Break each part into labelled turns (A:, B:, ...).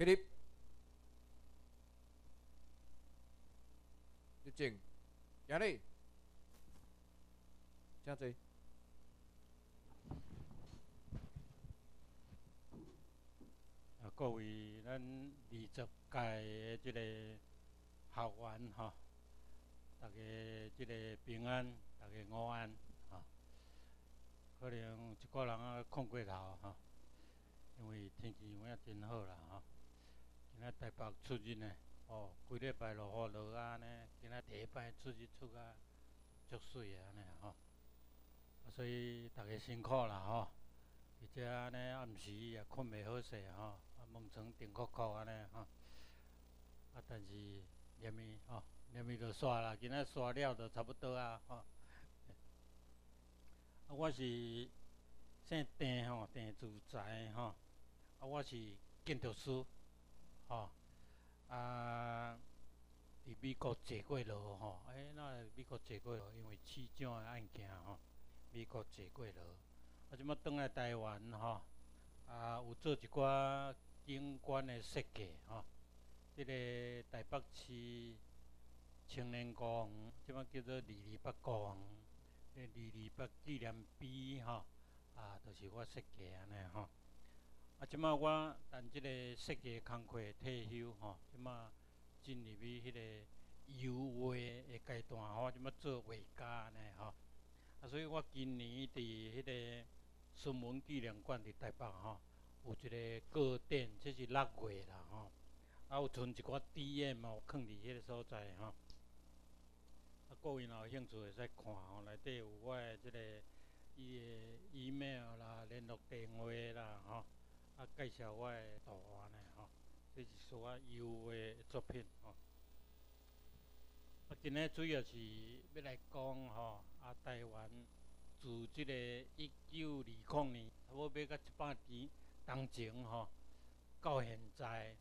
A: 起立，立正，行礼，请坐。
B: 啊，各位，咱二十届的即个校员哈，大家即个平安，大家午安吼。可能一个人啊困过头吼，因为天气有影真好啦吼。今仔台北出日呢，哦，规礼拜落雨落啊呢，今仔第一摆出日出啊，足水啊安尼吼。啊，所以大家辛苦啦吼。而且呢，暗时也困袂好势吼，啊，梦床定哭哭安尼吼。啊，但是连咪吼，连咪就刷啦，今仔刷了就差不多啊吼。啊，我是姓郑吼，郑自在吼。啊，我是建筑师吼。啊，伫美国坐过牢吼，哎，那美国坐过牢，因为市长的案件吼，美国坐过牢。啊，即摆转来台湾吼，啊，有做一寡景观的设计吼。即个台北市青年公园，即摆叫做二二八公园，二二八纪念碑吼，啊，著是我设计安尼吼。啊，即摆我等即个设计工课退休吼，即摆进入去迄个油画的阶段吼，即摆做画家安尼吼。啊，所以我今年伫迄个孙文纪念馆伫台北吼，有一个个展，即是六月啦吼。啊，有剩一寡 DM 有囥伫迄个所在吼。啊，各位若有兴趣会使看吼，内底有我诶即个伊诶 email 啦、联络电话啦吼，啊，介绍我诶图案诶吼，这是属我油画作品吼。啊，今日主要是要来讲吼，啊，台湾。自即个一九二零年，差不多要到一百年当前吼，到现在，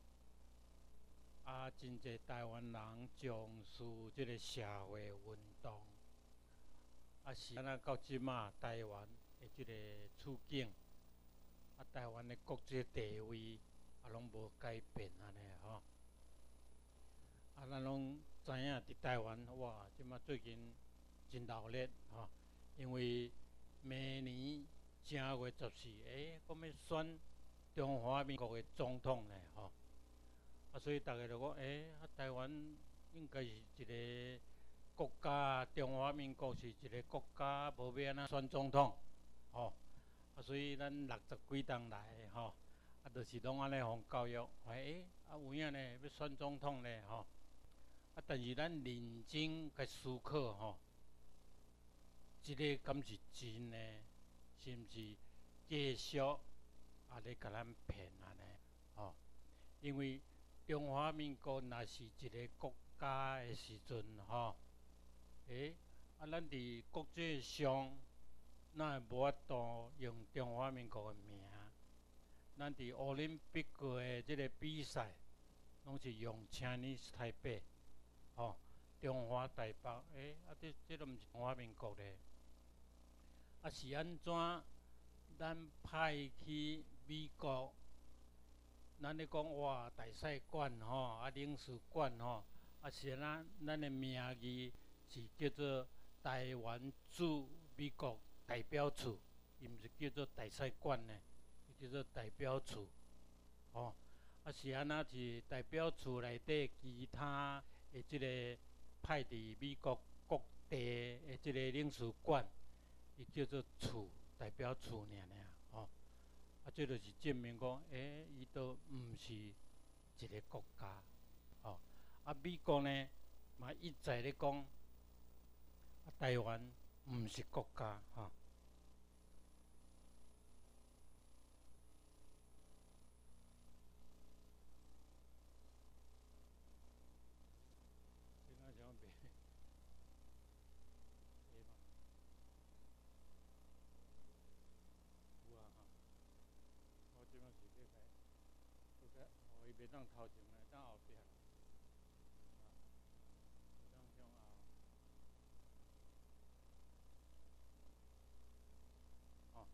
B: 啊，真济台湾人从事即个社会运动，啊是安那到即马台湾的即个处境，啊，台湾的国际地位啊，拢无改变安尼吼。啊，咱拢知影伫台湾哇，即马最近真闹热吼。因为明年正月十四，诶，我要选中华民国的总统呢，吼。啊，所以大家就讲，诶，啊，台湾应该是一个国家，中华民国是一个国家，无要安怎选总统，所以咱六十几档来，吼，啊，就是拢安尼互教育，诶，啊，有影呢，要选总统呢，吼。啊，但是咱认真去思考，吼。即个敢是真诶？是毋是继续啊？咧甲咱骗安尼？吼，因为中华民国若是一个国家诶时阵，吼，诶，啊，咱伫国际上，咱会无法度用中华民国诶名。咱伫奥林匹克诶即个比赛，拢是用 Chinese 台北，吼，中华台北，诶，啊，这这都毋是中华民国咧。啊，是安怎？咱派去美国，咱咧讲哇，大使馆吼，啊，领事馆吼，啊，是咱咱的名义是叫做台湾驻美国代表处，伊毋是叫做大使馆呢，叫做代表处，吼。啊，是安那是代表处内底其他诶即个派伫美国各地诶即个领事馆。伊叫做处代表处尔尔吼，啊，这就是证明讲，诶，伊都毋是一个国家，吼。啊，美国呢嘛一再咧讲，啊，台湾毋是国家，吼。当头前诶，当后壁，啊，当向后。哦，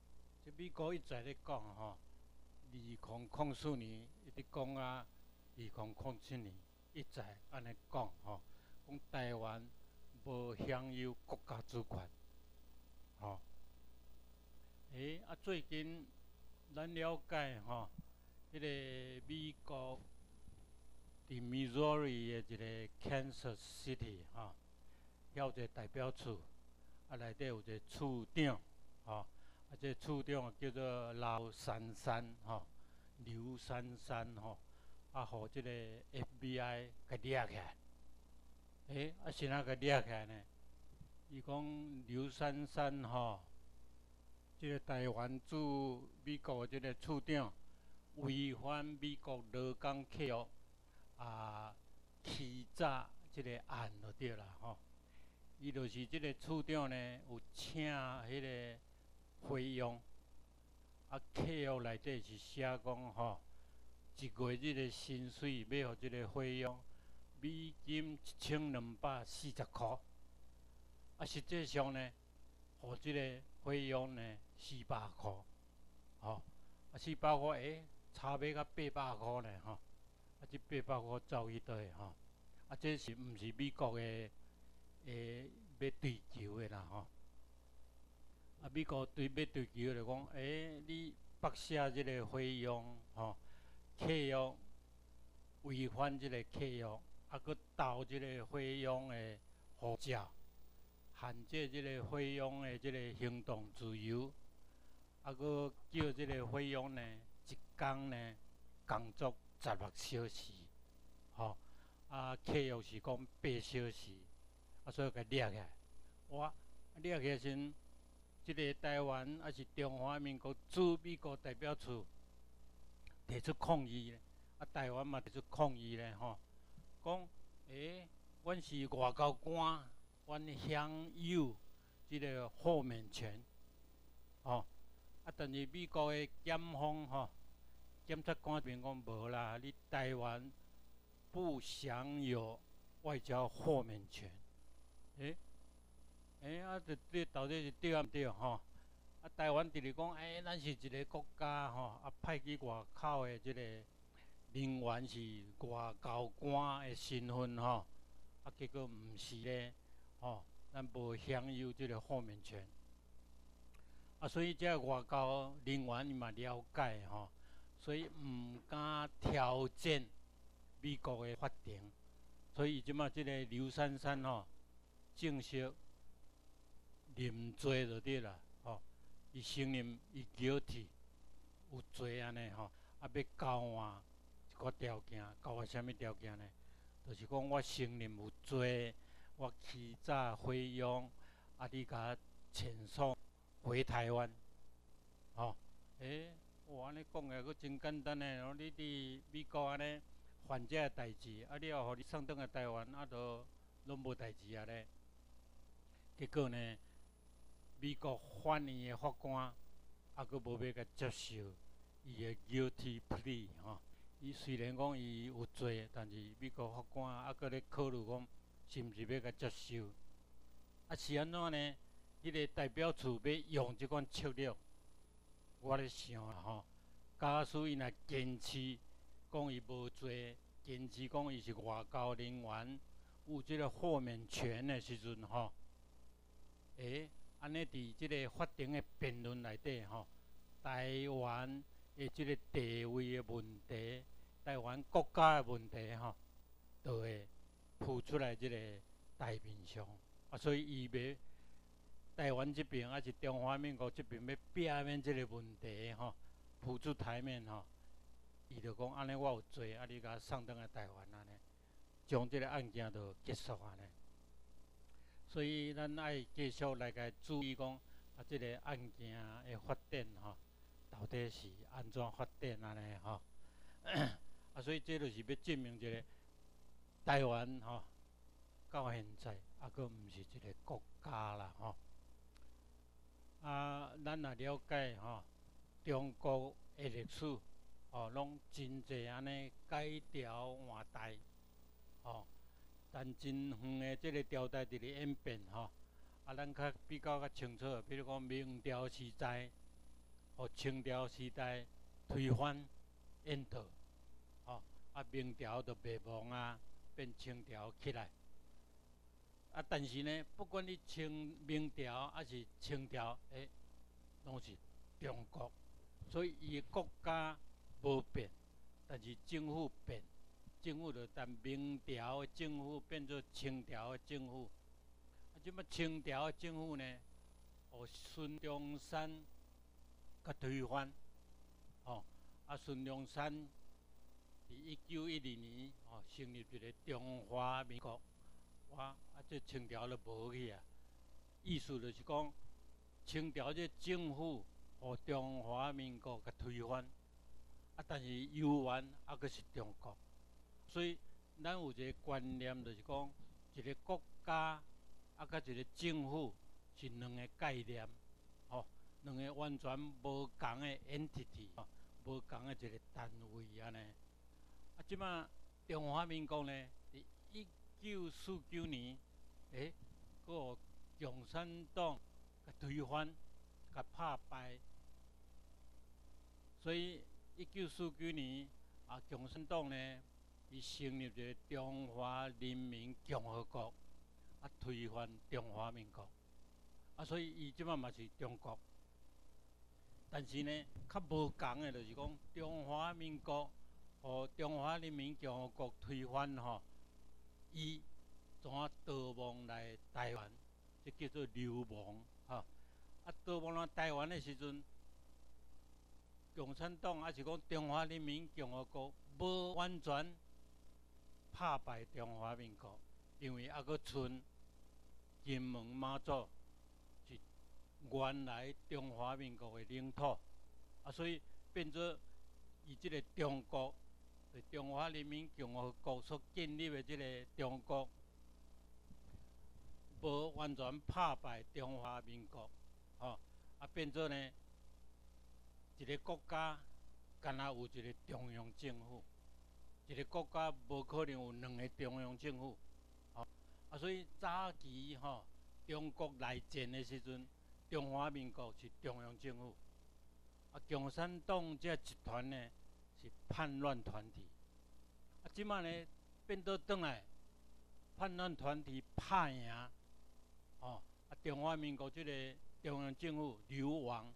B: 即美国一再咧讲吼，二二零零四年一直讲啊，二零零七年一再安尼讲吼，讲台湾无享有国家主权，吼。诶，啊，最近咱了解吼，迄个美国伫 Missouri 的一个 Kansas City 吼，有一个代表处，啊，内底有一个处长，吼。啊，这处长叫做刘珊珊，吼，刘珊珊，吼，啊，互即个 FBI 给掠起来。诶，啊，是哪个掠起来呢？伊讲刘珊珊，吼，即个台湾驻美国即个处长违反美国劳工契约，啊，欺诈即个案就对啦，吼。伊就是即个处长呢，有请迄个。费用啊，契约内底是写讲吼，一月日个薪水要互即个费用美金一千两百四十箍，啊，实际上呢，互即个费用呢四百箍，吼，啊，四百箍诶，差别到八百箍呢，吼，啊，即八百箍走去倒吼，啊，这是毋是美国诶诶要追求诶啦，吼。啊，美国对要追求来讲，诶，你绑写即个费用吼，契约违反即个契约，啊，佮盗即个费用的护照，限制即个费用的即个行动自由，啊，佮叫即个费用呢，工呢工作十六小时，吼，啊，契约是讲八小时，啊，所以佮掠起来，我，掠起来先。即个台湾还是中华民国驻美国代表处提出抗议咧，啊，台湾嘛提出抗议咧，吼，讲，诶，阮是外交官，阮享有即个豁免权，吼，啊，但是美国的检方吼，检察官边讲无啦，你台湾不享有外交豁免权，诶。诶，啊，这这到底是对毋对吼？啊，台湾直直讲，诶，咱是一个国家吼，啊，派去外口的即个人员是外交官的身份吼，啊，结果毋是咧，吼，咱无享有即个豁免权。啊，所以这外交人员伊嘛了解吼，所以毋敢挑战美国的法庭，所以即马即个刘珊珊吼，正式。认罪就对啦，吼！伊承认伊叫体有罪安尼吼，啊要交换一个条件，交换啥物条件呢？就是讲我承认有罪，我欺诈费用，啊你甲遣送回台湾，吼！诶，我安尼讲诶，佫真简单诶，你伫美国安尼犯这代志，啊你要互你送倒来台湾，啊都拢无代志啊咧。结果呢？美国法院诶法官，啊，佫无要甲接受伊诶 guilty plea 吼。伊虽然讲伊有罪，但是美国法官啊，佫咧考虑讲是毋是要甲接受。啊，是安怎呢？迄个代表处要用即款策略，我咧想吼。假使伊若坚持讲伊无罪，坚持讲伊是外交人员，有即个豁免权的时阵吼，诶。安尼伫即个法庭的辩论内底吼，台湾的即个地位的问题，台湾国家的问题吼，都会浮出来即个台面上。啊，所以伊袂台湾这边还是中华民国这边要避免即个问题吼，浮出台面吼，伊就讲安尼我有罪，啊，你甲送倒来台湾安尼，将即个案件就结束安尼。所以，咱爱继续来个注意讲啊，即个案件的发展吼，到底是安怎发展安尼吼？啊，所以这就是要证明一个台湾吼，到现在啊，佫毋是一个国家啦吼。啊，咱也了解吼，中国的历史吼，拢真济安尼改朝换代吼。但真远的即个朝代伫咧演变吼，啊，咱较比较较清楚，比如讲明朝时代，或清朝时代，推翻印度，吼啊明朝就灭亡啊，变清朝起来。啊，但是呢，不管你清明朝还是清朝，诶，拢是中国，所以伊国家无变，但是政府变，政府就从明朝的政府变做清朝的政府。啊，即么清朝的政府呢，互孙中山甲推翻，吼，啊，孙中山伫一九一二年，吼，成立一个中华民国。啊！啊，这清朝就无去啊。意思就是讲，清朝这政府和中华民国甲推翻，啊，但是犹原还阁是中国。所以，咱有一个观念，就是讲，一个国家啊，甲一个政府是两个概念，吼，两个完全无共的 entity，吼，无共的一个单位安尼。啊，即马中华民国呢？九四九年，诶，个共产党甲推翻，甲拍败，所以一九四九年啊，共产党呢，伊成立一个中华人民共和国，啊，推翻中华民国，啊，所以伊即摆嘛是中国，但是呢，较无共的，就是讲中华民国和中华人民共和国推翻吼。伊怎啊逃亡来台湾？即叫做流亡，哈！啊，逃亡来台湾的时阵，共产党还是讲中华人民共和国无完全拍败中华民国，因为还阁剩金门、马祖是原来中华民国的领土，啊，所以变做以即个中国。中华人民共和国所建立的这个中国，无完全拍败中华民国，吼，啊变做呢一个国家，敢若有一个中央政府，一个国家无可能有两个中央政府，吼，啊所以早期吼中国内战的时阵，中华民国是中央政府，啊共产党这集团呢？是叛乱团体，啊，即摆呢变倒转来，叛乱团体拍赢，哦，啊，中华民国即个中央政府流亡，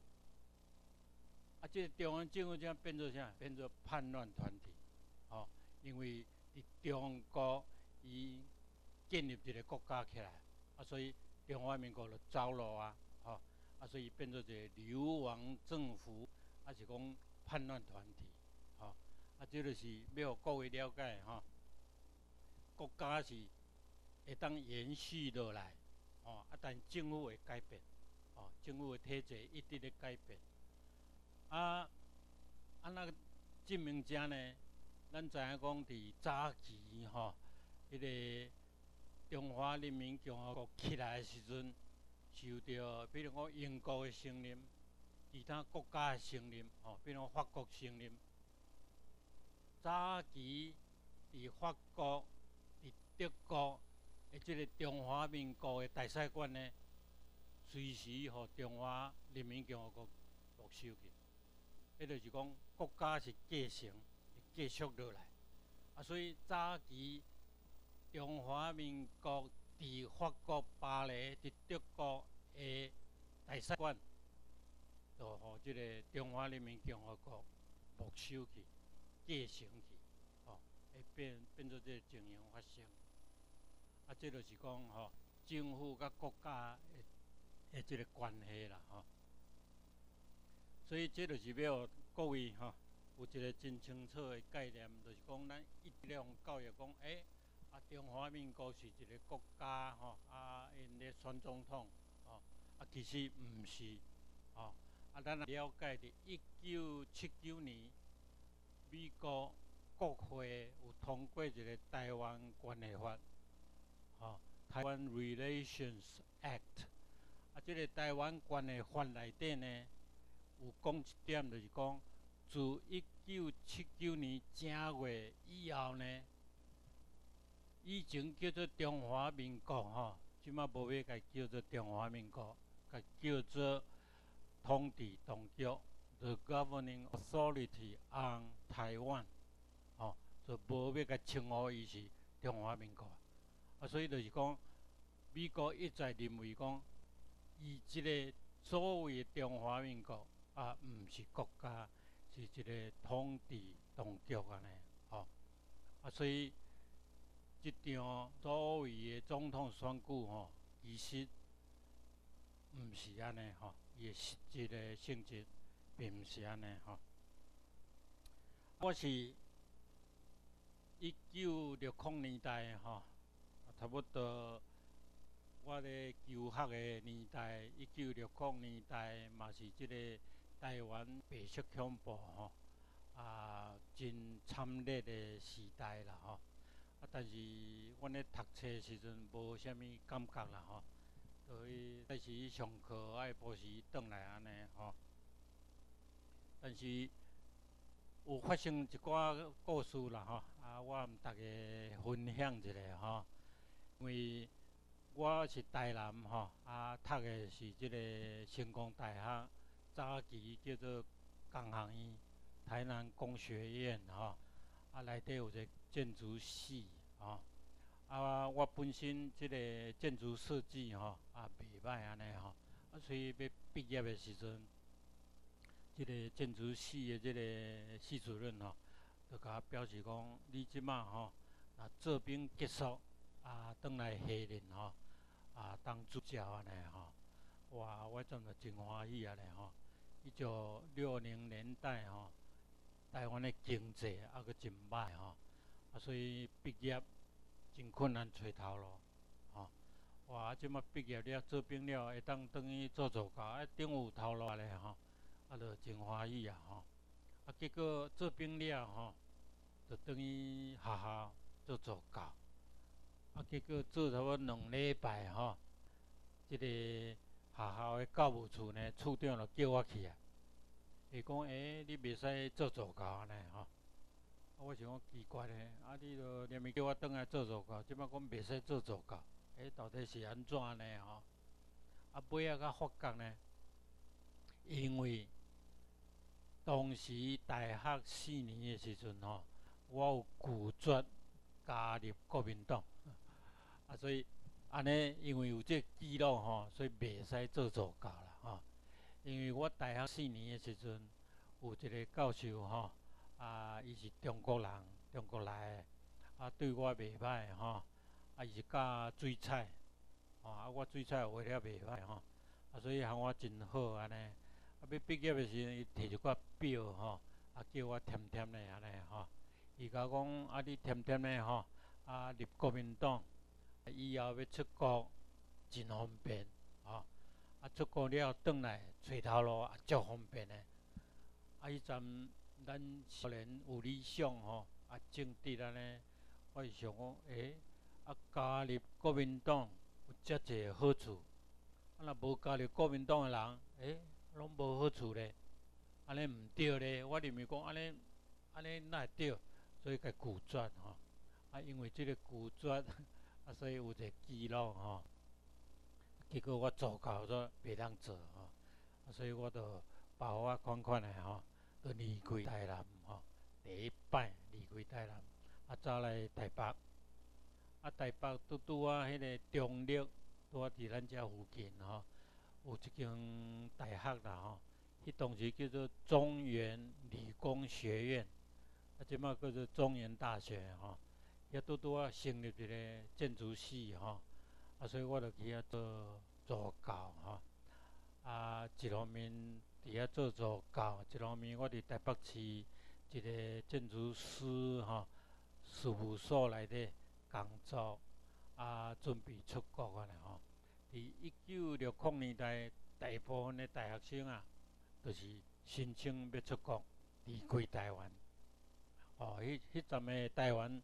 B: 啊，即个中央政府怎变做啥？变做叛乱团体，哦，因为伫中国伊建立一个国家起来，啊，所以中华民国就走路啊，哦，啊，所以变做一个流亡政府，啊，是讲叛乱团体。吼啊，即就是要互各位了解吼，国家是会当延续落来，吼，啊，但政府会改变，吼，政府的体制一直咧改变。啊，啊，那个证明者呢？咱知影讲伫早期吼，迄个中华人民共和国起来的时阵，受到比如讲英国的承认，其他国家的承认，吼，比如法国承认。早期伫法国、伫德国的即个中华民国的大使馆呢，随时互中华人民共和国没收去。迄就是讲国家是继承、继续落来。啊，所以早期中华民国伫法国巴黎、伫德国的大使馆，就互即个中华人民共和国没收去。继承去，吼，会变变做即个情形发生。啊，即就是讲吼，政府甲国家的的即个关系啦，吼。所以即就是要各位吼，有一个真清楚的概念，就是讲咱一直用教育讲，诶，啊，中华民国是一个国家，吼，啊，因咧选总统，吼，啊，其实毋是，吼，啊，咱了解伫一九七九年。美国国会有通过一个台湾关系法，吼，台湾 Relations Act。啊，这个台湾关系法内底呢，有讲一点，就是讲，自一九七九年正月以后呢，以前叫做中华民国，吼，即马无要甲叫做中华民国，甲叫做统治当局就 governing authority on Taiwan，吼，就无要甲称呼伊是中华民国。啊，所以就是讲，美国一再认为讲，伊即个所谓中华民国啊，毋是国家，是一个统治当局安尼，吼。啊，所以即场所谓的总统选举吼，其实毋是安尼吼，伊的实际的性质并毋是安尼吼。我是一九六零年代吼，差不多我咧求学的年代，一九六零年代嘛是即个台湾白色恐怖吼。啊，真惨烈的时代啦吼！啊，但是阮咧读册时阵无啥物感觉啦吼，所以开始上课爱补习倒来安尼吼。但是有发生一寡故事啦吼，啊，我毋逐个分享一下吼。因为我是台南吼，啊，读的是即个成功大学，早期叫做工学院。台南工学院吼，啊，内底有一个建筑系吼，啊，我本身即个建筑设计吼，啊，袂歹安尼吼，啊，所以要毕业的时阵，即个建筑系的即个系主任吼，就甲表示讲，你即马吼，啊，做兵结束，啊，转来下任吼，啊，当主教安尼吼，哇，我真个真欢喜安尼吼，一九六零年代吼。台湾的经济还阁真歹吼，啊，所以毕业真困难找头路，吼。哇，即马毕业了做兵了，会当等于做助教，啊，顶有头路咧吼，啊就真欢喜啊吼。啊，结果做兵了吼，就等于学校做助教，啊，结果做差不多两礼拜吼，即个学校的教务处呢，处长就叫我去啊。伊讲，诶，你袂使做助教安尼吼。啊，我想讲奇怪咧，啊，你著连咪叫我转来做助教，即摆讲袂使做助教，诶，到底是安怎呢吼？啊，尾仔甲发觉呢，因为当时大学四年诶时阵吼，我有拒绝加入国民党，啊，所以安尼因为有这记录吼，所以袂使做助教啦吼。因为我大学四年的时阵，有一个教授吼，啊，伊是中国人，中国来的，啊，对我袂歹吼，啊，伊是教水彩，吼，啊，我水彩画了袂歹吼，啊，所以喊我真好安尼，啊，要毕业的时阵，伊摕一块表吼，啊，叫我甜甜的安尼吼，伊甲讲，啊，你甜甜的吼，啊，入国民党，以后要出国真方便，吼。啊，出国了，转来找头路啊足方便的。啊，迄阵咱少年有理想吼，啊，政治安尼，我是想讲，诶，啊，加入国民党有遮济好处。啊，若无加入国民党的人，诶，拢无好处咧。安尼毋对咧，我认为讲安尼，安尼那对？所以甲拒绝吼。啊，因为即个拒绝，啊，所以有一个记录吼。结果我助教都袂当做吼，啊，所以我著包我款款的吼，都离开台南吼，第一摆离开台南，啊，走来台北，啊，台北拄拄啊，迄个中立拄啊，伫咱遮附近吼，有一间大学啦吼，迄当时叫做中原理工学院，啊，即摆叫做中原大学吼，也拄拄啊，成立一个建筑系吼。啊，所以我著去遐做助教吼。啊，一方面伫遐做助教，一方面我伫台北市一个建筑师吼事务所内底工作，啊，准备出国安尼吼。伫一九六零年代，大部分的大学生啊，都是申请要出国离开台湾。哦，迄迄阵的台湾。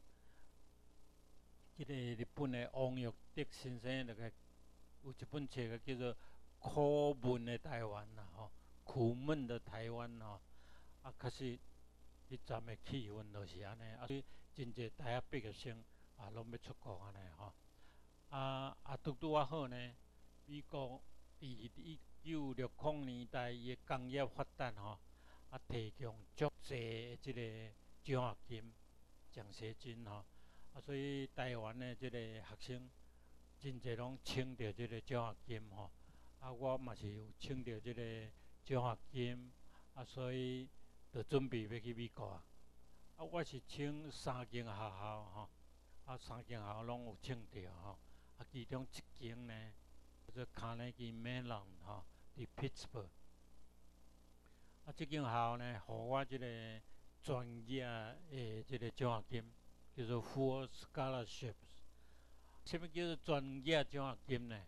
B: 即个日本的王玉德先生，那个有一本册个叫做《苦闷的台湾》啦，吼，苦闷的台湾吼，啊，确实，迄阵的气氛就是安尼，啊，所以真侪大学毕业生啊，拢要出国安尼吼，啊啊，拄拄啊好呢，美国伫一九六零年代伊个工业发展吼，啊提供足济即个奖学金、奖学金吼，啊所以台湾诶即个学生真济拢抢着即个奖学金吼，啊我嘛是有抢着即个奖学金，啊所以就准备要去美国啊，啊我是抢三间学校吼，啊三间学校拢有抢着吼，啊其中一间呢。叫做卡内基梅隆吼，伫 Pittsburgh。啊，即间校呢，互我即个专业诶，即个奖学金叫做 Full Scholarships。啥物叫做专业奖学金呢？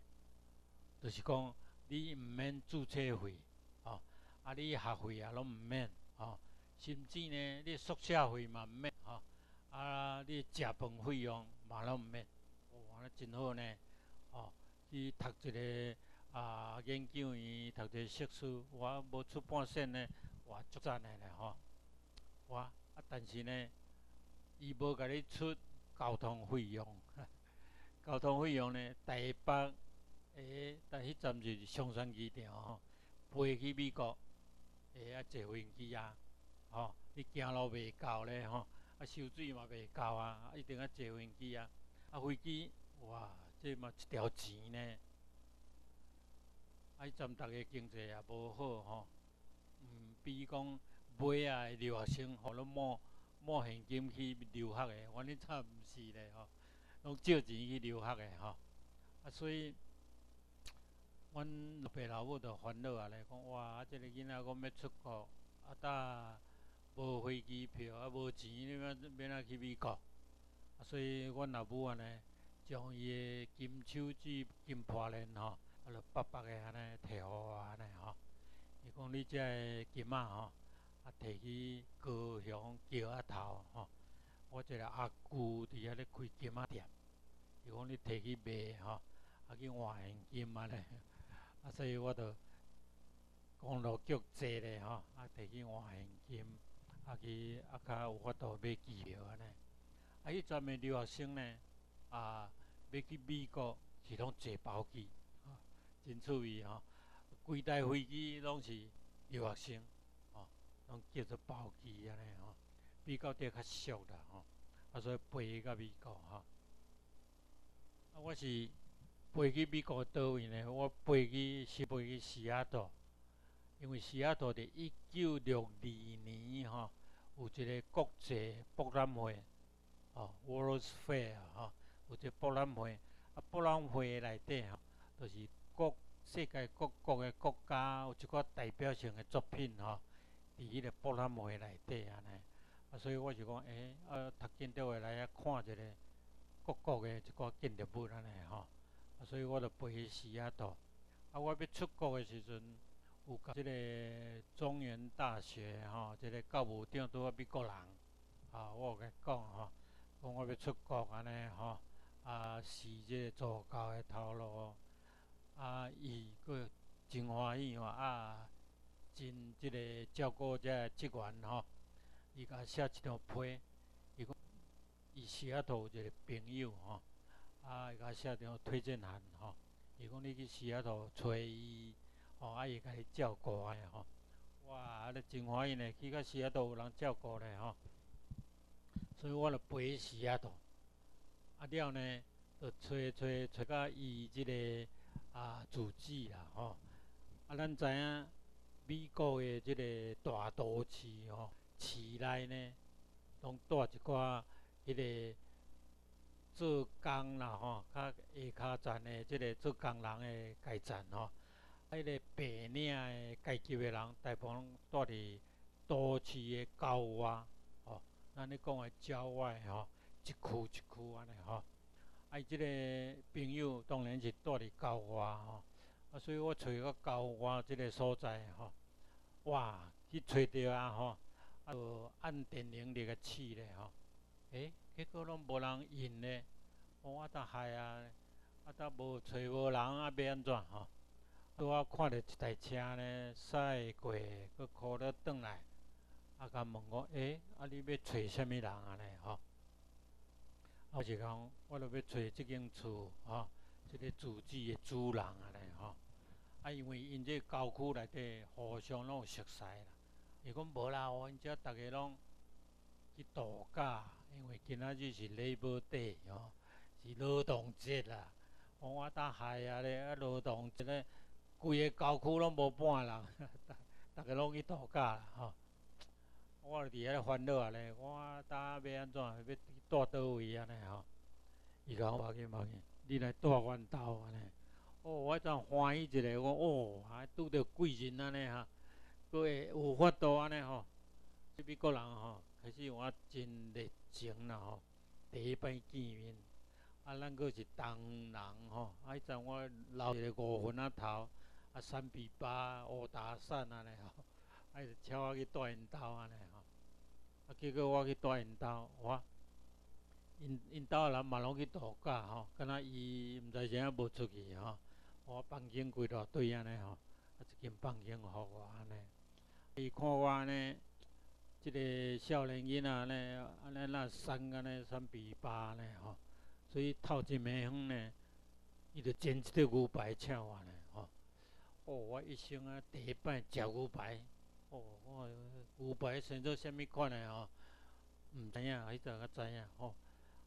B: 就是讲你毋免注册费，吼，啊，你学费啊拢毋免，吼，甚至呢，你宿舍费嘛毋免，吼，啊，你食饭费用嘛拢毋免，哇，那真好呢，吼。去读一个啊研究院，读一个硕士，我无出半仙呢，我足赞的咧吼。我啊，但是呢，伊无甲你出交通费用，交通费用呢，台北诶，但迄站是松山机场吼，飞去美国诶啊坐飞机啊，吼，你行路袂到咧吼，啊收水嘛袂到啊，一定要坐飞机啊，啊飞机哇！即嘛一条钱呢，啊！咱逐个经济也无好吼，嗯，比讲买啊留学生，互拢摸摸现金去留学的，阮哩差毋是咧吼，拢借钱去留学的吼，啊，所以，阮老爸老母着烦恼啊咧，讲哇，啊，即个囡仔讲要出国，啊，搭无飞机票，啊，无钱，你要要哪去美国？啊，所以阮老母安尼。将伊的金手指、金破链吼，啊，就白白的安尼摕互我安尼吼。伊讲你遮个金仔吼，啊，摕去高雄桥仔头吼。我一个阿舅伫遐咧开金仔店，伊讲你摕去卖吼，啊去换现金安尼。啊，所以我着功劳足济咧吼，啊，摕去换现金，啊去啊较有法度买机票安尼。啊，迄阵的留学生呢，啊。要去美国是拢坐包机，真趣味吼！规台飞机拢是留学生，吼，拢叫做包机安尼吼。美国底较俗啦吼，啊所以飞去美国吼。啊，我是飞去美国倒位呢？我飞去是飞去西雅图，因为西雅图伫一九六二年吼，有一个国际博览会，哦，World's Fair 吼。有一个博览会，啊，博览会内底吼，著是各世界各国的国家有一寡代表性的作品吼，伫迄个博览会内底安尼。啊，所以我就讲，诶，啊，读建筑的来遐看一个各国的一寡建筑物安尼吼。啊，所以我著飞去西雅图。啊，我要出国的时阵，有甲即个中原大学吼，即个教务长拄啊美国人，啊，我有甲讲吼，讲我要出国安尼吼。啊，是即个做教的头路，啊，伊佫真欢喜吼，啊，真即个照顾即个职员吼，伊甲写一张批，伊讲伊西雅图有一个朋友吼，啊，伊甲写一张推荐函吼，伊讲你去西雅图找伊，吼，啊，伊甲伊照顾的吼，哇，啊，咧真欢喜呢，去到西雅图有人照顾咧吼，所以我著飞西雅图。啊了呢，就找找找到伊即个啊住址啦吼。啊，咱知影美国的即个大都市吼，市内呢，拢带一寡迄个做工啦吼，较下骹站的即个做工人的阶层吼。啊，迄个白领的阶级的人，大部分拢住伫都市的郊外吼。咱咧讲的郊外吼。一区一区安尼吼，啊，伊即个朋友当然是住伫郊外吼，啊，所以我找个郊外即个所在吼，哇，去找着啊吼，啊，就按电铃入个试咧吼，诶，结果拢无人应咧，我呾害啊，啊，呾无找无人啊，要安怎吼？拄啊看着一台车呢，驶过，佫靠了转来，啊，甲问我，诶，啊，你要找啥物人安尼吼？我是讲，我著要找即间厝吼，即个住址的主人啊咧吼。啊，因为因这郊区内底互相拢熟悉啦，伊讲无啦，阮遮逐个拢去度假，因为今仔日是 Labor Day 吼，是劳动节啦。讲我搭海啊咧，啊劳动节咧，规个郊区拢无半人，逐个拢去度假啦吼。我伫遐烦恼啊咧，我搭要安怎要住倒位安尼吼？伊讲无要紧无要紧，你来住阮兜安尼。哦，我真欢喜一下，我哦，还拄着贵人安尼哈，佫会有法度安尼吼。即美国人吼，开始我真热情啦吼，第一摆见面，啊，咱佫是东人吼，啊，迄阵我留一个五分啊头，啊，三比八，乌打伞安尼吼，啊，就请我去住因兜安尼吼，啊，结果我去住因兜，我。因因兜诶人嘛拢去度假吼，敢若伊毋知啥无出去吼，我房间几大堆安尼吼，啊一间房间互我安尼。伊看我安尼，即个少年囡仔安尼，安尼若瘦安尼三比八安尼吼，所以头一暝昏呢，伊就煎一块牛排请我呢吼。哦，我一生啊第一摆食牛排，哦，我牛排生做啥物款诶吼，毋知影，迄阵才知影吼。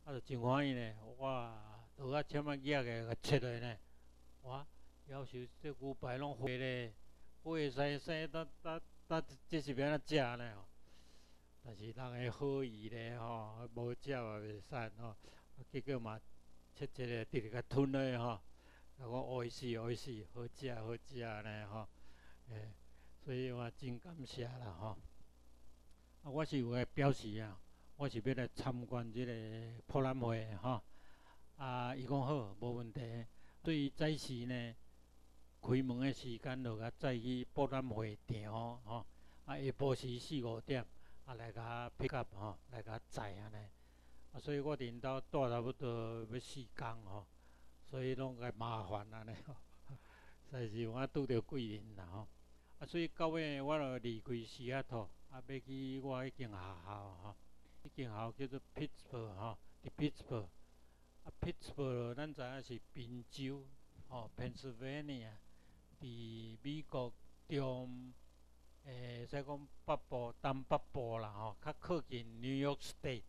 B: 啊，就真欢喜呢！哇，拄啊签啊约个个切落呢，哇，要求这牛排拢火咧，火生生，呾呾呾，这是要安怎食呢？吼，但是人个好意咧吼，无食也袂使吼，结果嘛切切个直直甲吞落吼，啊，我爱死爱死，好食好食呢吼，诶，所以我真感谢啦吼，啊，我是有个表示啊。我是要来参观即个博览会吼，啊，伊讲好，无问题。对于早时呢，开门的时间就甲早去博览会场吼，啊，下晡时四五点啊来甲 pick up 吼，来甲载安尼。啊，所以我领导住差不多要四工吼，所以拢个麻烦安尼吼。但是我拄着贵人啦吼，啊，所以到尾我就离开西雅图，啊，要去我迄间学校吼。一间校叫做 Pittsburgh 吼，伫 Pittsburgh，啊 Pittsburgh 咱知影是宾州，吼 Pennsylvania，伫美国中，诶，说讲北部、东北部啦吼，较靠近 New York State，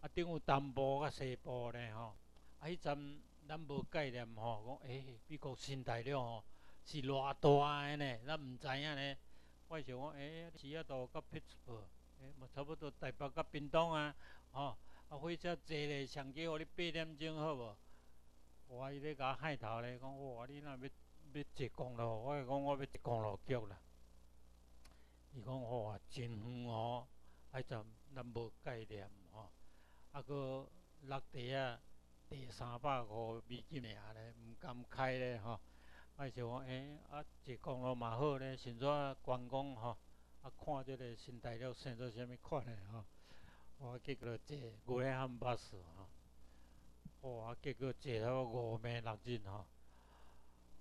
B: 啊，等有东部甲西部咧吼，啊，迄阵咱无概念吼，讲诶，美国新大陆吼是偌大诶呢，咱毋知影呢，我想讲诶，是啊，到到 Pittsburgh。嘛差不多台北甲屏东啊，吼，啊火车坐咧上计互你八点钟好无？我伊咧甲海头咧讲，哇，你若要要坐公路，我讲我要坐公路局啦。伊讲哇，真远哦，啊阵咱无概念吼，啊搁落地啊，第三百五美金尔咧，毋敢开咧吼。我想讲，诶，啊坐公路嘛好咧，先做观光吼。啊，看即个新大陆生做啥物款诶吼，我结果坐过来汉巴士吼，哇，结果坐了五暝六日吼，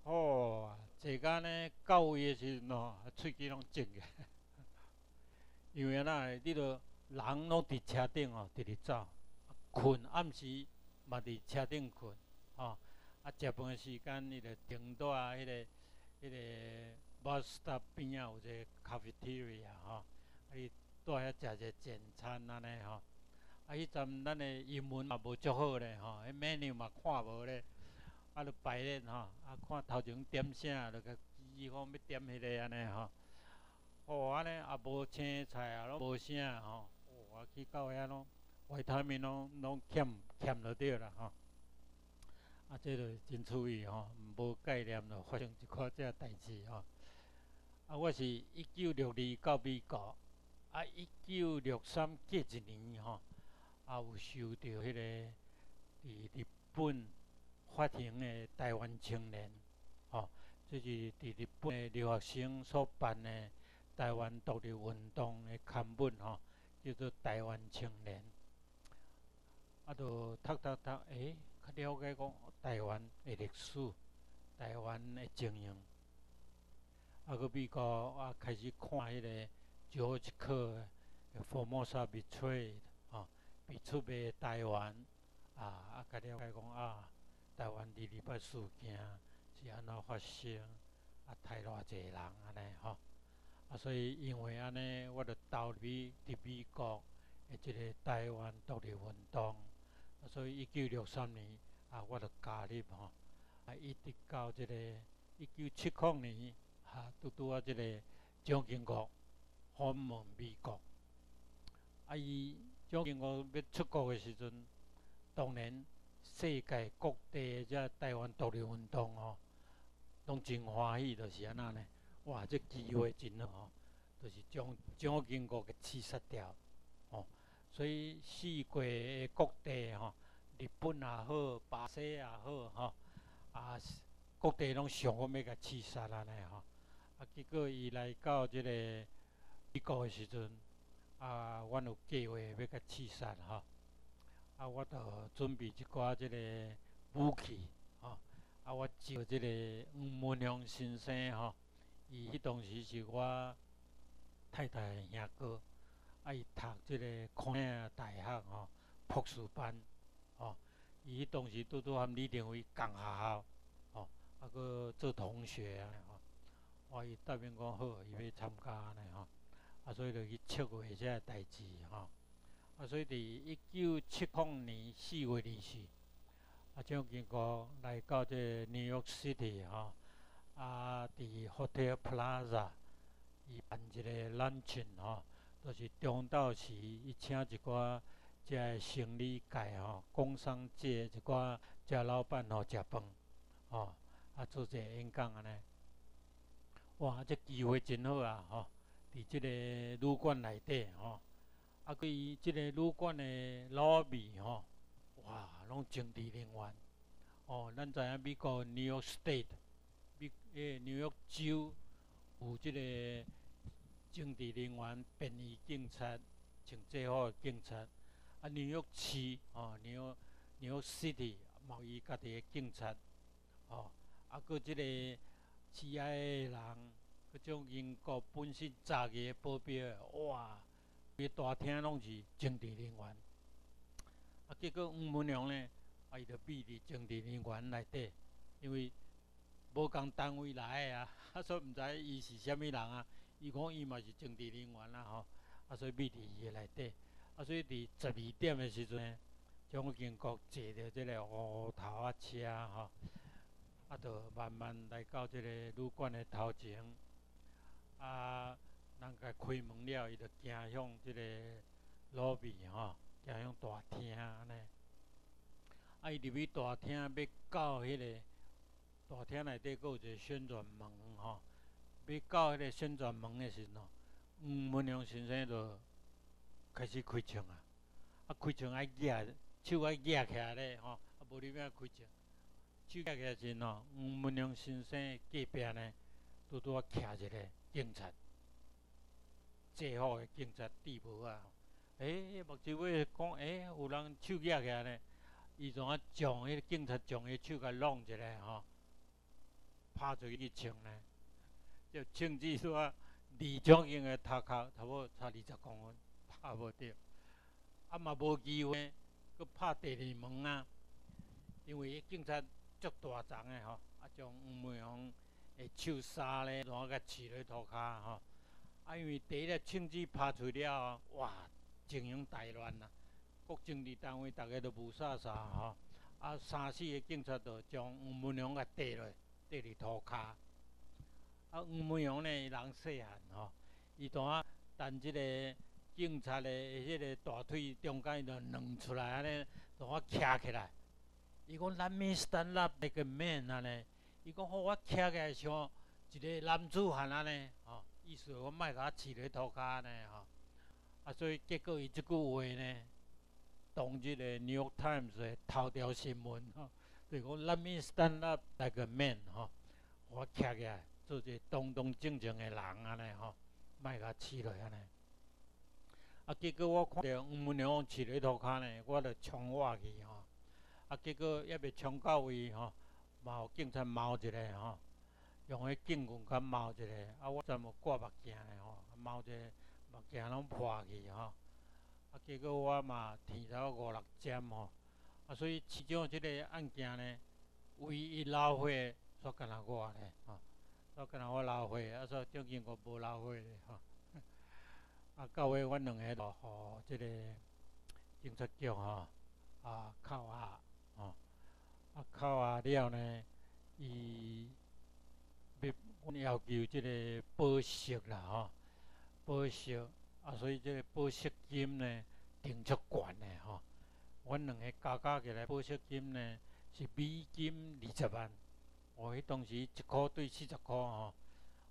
B: 哦，坐到呢到位诶时阵吼，喙齿拢肿 个，因为哪你着人拢伫车顶吼，直直走，困暗时嘛伫车顶困，吼，啊，食饭诶时间伊着停住迄个，迄个。Bus stop 边仔有一个 cafeteria 吼，啊伊住遐食者简餐安尼吼，啊迄阵咱的英文嘛无足好咧吼，迄 menu 嘛看无咧，啊，著排咧吼，啊看头前点啥，著甲指讲要点迄个安尼吼，哦安尼也无青菜啊，拢无啥吼，我去到遐拢维他命拢拢欠欠着着啦吼，啊这著真趣味吼，无概念就发生一寡这代志吼。啊，我是一九六二到美国，啊，一九六三隔一年吼，啊有收到迄个伫日本发行的台湾青年，吼，这是伫日本的留学生所办的台湾独立运动的刊本吼，叫做台湾青年。啊，就读读读，诶，较了解讲台湾的历史，台湾的经营。啊，搁美国啊，开始看迄个最后一课《Formosa Betrayed》吼，被出卖台湾啊，啊，甲了解讲啊，台湾二二八事件是安怎发生，啊，杀偌济人安尼吼，啊，所以因为安尼，我著投入伫美国诶即个台湾独立运动，啊，所以一九六三年啊，我著加入吼，啊，一直到即个一九七零年，啊，拄拄啊，即个蒋经国访问美国，啊，伊蒋经国要出国诶时阵，当然世界各地即台湾独立运动吼，拢真欢喜，著是安那呢？哇！这机会真好吼，就是将蒋经国给刺杀掉，吼。所以四国诶各地吼，日本也好，巴西也好，吼，啊，各地拢想讲要甲刺杀安尼吼。啊，结果伊来到即个美国诶时阵，啊，阮有计划要甲刺杀吼。啊，我著准备一寡即个武器，吼。啊，我招即个黄文雄先生吼。伊迄当时是我太太兄哥，啊，伊读即个康宁大学吼，博士班，吼，伊迄当时拄拄含李登辉共学校，吼，啊，搁做同学啊，我伊答应讲好，伊要参加安尼吼，啊，所以就去七月遮个代志吼，啊，所以伫一九七零年四月二四，啊，蒋经国来到即个 New York City 吼。啊，伫 Hotel Plaza，伊办一个 luncheon 吼，都是中昼时伊请一寡遮个生理界吼、工商界一寡遮老板吼食饭，吼啊做一个演讲安尼。哇，这机会真好啊！吼，伫即个旅馆内底吼，啊，佮伊即个旅馆的老味吼，哇，拢政治人员。哦，咱知影美国 New York State 美。诶，纽约州有即个政治人员、便衣警察、穿制服警察，啊，纽约市哦，纽约纽约 City 贸伊家己诶警察，哦，啊，搁即个 CIA 诶人，迄种英国本身早期诶保镖，哇，规大厅拢是政治人员，啊，结果黄文良呢，啊，伊着秘伫政治人员内底，因为。无共单位来诶啊，啊所以毋知伊是虾米人啊。伊讲伊嘛是政治人员啦吼，啊所以秘伫伊诶内底，啊所以伫十二点诶时阵，蒋经国坐着即个乌头啊车吼，啊着慢慢来到即个旅馆诶头前，啊，人甲开门了，伊着行向即个路边吼，行向大厅安尼，啊，伊入去大厅要到迄个。大厅内底阁有一个宣传门吼，要到迄个宣传门的时阵，黄文良先生就开始开枪啊！啊，开枪爱举，手爱举起来咧吼，啊，无你要开枪，手举起来时吼，黄文良先生隔壁呢，拄拄啊徛一个警察，制服的警察地步啊！诶，目睭尾讲，诶，有人手举起来呢，伊怎啊将迄个警察将伊手甲弄一下吼。拍出去枪呢，就枪支说二种型的头壳，差不多差二十公分，拍无着。啊嘛无机会，佮拍第二门啊，因为警察足大丛诶吼，啊将黄文雄诶手杀咧，然后甲刺咧涂骹吼。啊因为第一个枪支拍出了，哇，情形大乱啊！各政治单位大家都无啥啥吼，啊三四个警察就将黄文雄甲逮落。第二涂骹，啊，黄文雄呢人细汉吼，伊当啊，等即个警察的迄个大腿中间就软出来安尼，当我徛起来。伊讲，Let me stand up like a man 安尼。伊讲，好，我徛起来像一个男子汉安尼，吼，意思我莫甲饲咧涂骹安尼吼。啊，所以结果伊即句话呢，当即个 New York Times 的头条新闻吼。就讲，Let me stand up like a man，吼，我徛起来做一个堂堂正正的人安尼吼，莫甲饲落安尼。啊，结果我看到黄文良饲咧涂骹呢，我着冲我去吼。啊，结果还未冲到位吼，嘛有警察猫一个吼，用迄警棍甲猫一个，啊，我全部挂目镜的吼，猫一个目镜拢破去吼。啊，结果我嘛剃头五六针吼。啊，所以其中即个案件呢，唯一老伙煞干那我咧，吼，所以敢若我老火，啊，所以中间我无老岁咧 吼。啊，到尾阮两个就互即个警察局吼啊扣押，啊扣押了呢，伊要阮要求即个保释啦吼，保释啊，所以即个保释金呢定足悬的吼。阮两个加加起来保释金呢是美金二十万，哦，迄当时一箍对四十箍吼，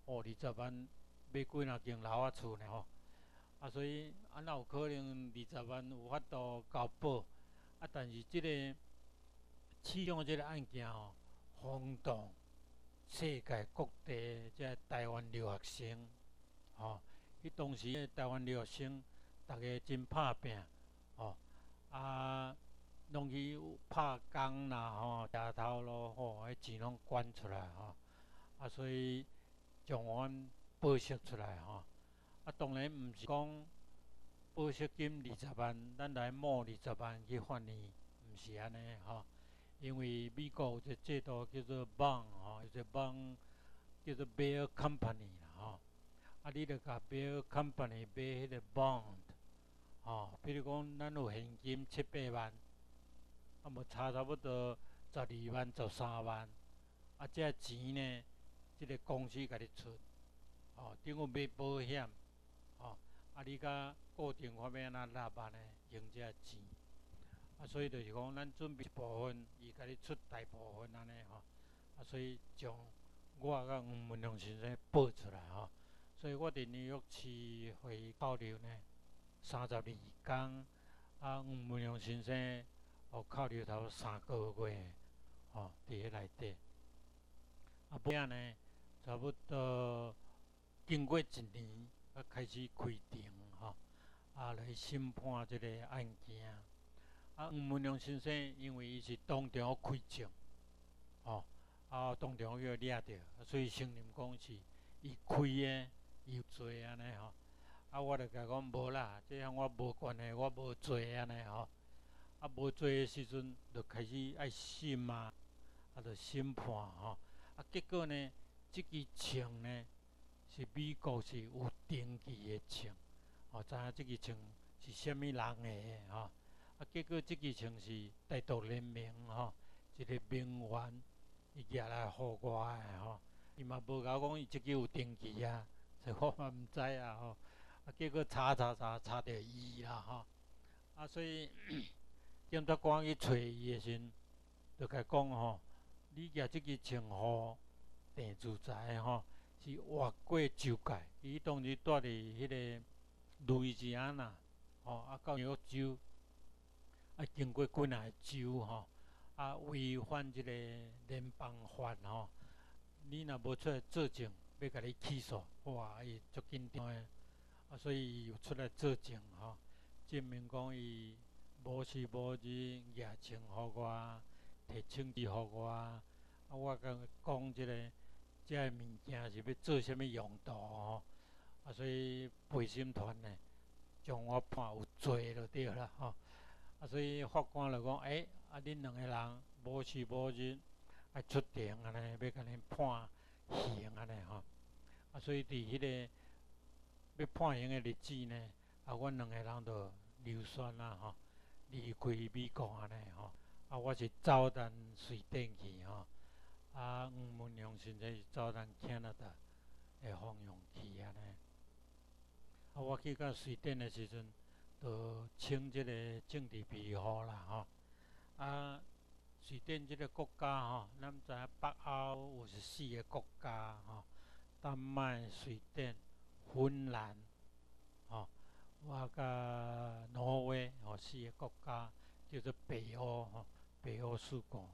B: 哦，二十万买几若间楼仔厝呢吼。啊，所以啊，若有可能二十万有法度交保，啊，但是即个启用即个案件吼，轰动世界各地即台湾留学生，吼，迄当时台湾留学生逐个真拍拼，吼，啊，拢去拍工啦，吼，夜头咯，吼，迄钱拢捐出来，吼，啊，所以将阮报销出来，吼。啊，当然毋是讲报销金二十万，咱来募二十万去还你，毋是安尼吼。因为美国有一个制度叫做 bond 吼，有一个 bond 叫做 bear company 啦吼。啊，你著甲 bear company 买迄个 bond 吼，比如讲咱有现金七八万，啊，无差差不多十二万、十三万，啊，这钱呢，即个公司甲你出，吼，等于买保险。啊，你甲固定方面安怎纳万的用这钱，啊，所以就是讲，咱准备一部分，伊甲你出大部分安尼吼，啊，所以将我甲黄文龙先生报出来吼，所以我伫纽约市会交流呢，三十二天，啊，黄文龙先生哦扣留头三个月，吼，伫迄内底，啊，不然呢，差不多经过一年。啊，开始开庭吼，啊来审判即个案件。啊，黄文良先生因为伊是当场开证，吼，啊当场去掠着，所以承认讲是伊开的，伊有罪安尼吼。啊，我著甲讲无啦，即项我无关系，我无做安尼吼。啊，无做的时阵，著开始爱审嘛，啊，著审判吼。啊，结果呢，即支枪呢？是美国是有登记的枪，哦，知影即支枪是虾米人的吼，啊结果即支枪是大独联盟吼，一个名媛伊寄来互我诶吼，伊嘛无甲我讲伊即支有登记啊，所以我嘛毋知啊吼，啊，结果查查查查着伊啦吼，啊，所以检察官去找伊诶时阵，就甲讲吼，你寄即支枪互郑住宅吼。是越过州界，伊当时住伫迄个路易斯安那，吼，啊到纽约州，啊经过几个州吼，啊违反即个联邦法吼，你若无出来作证，要甲你起诉，哇，伊足紧张诶，啊所以又出来作证吼，证明讲伊无时无日夜枪互我，摕枪支互我，啊我甲讲即个。遮个物件是要做啥物用途吼？啊，所以陪审团呢，将我判有罪就对啦吼。啊，所以法官就讲，诶，啊，恁两个人无时无日爱出庭安尼，要甲恁判刑安尼吼。啊，所以伫迄个要判刑的日子呢，啊，阮两个人就流选啦吼，离开美国安尼吼。啊，我是走单随电去吼。啊，黄文良现在是走咱加拿大的方向去安尼。啊，我去到瑞典的时阵，就请即个政治庇护啦吼。啊，瑞典即个国家吼，咱知影北欧有四个国家吼，丹麦、瑞典、芬兰，吼，我甲挪威吼四个国家叫做北欧吼，北欧四国。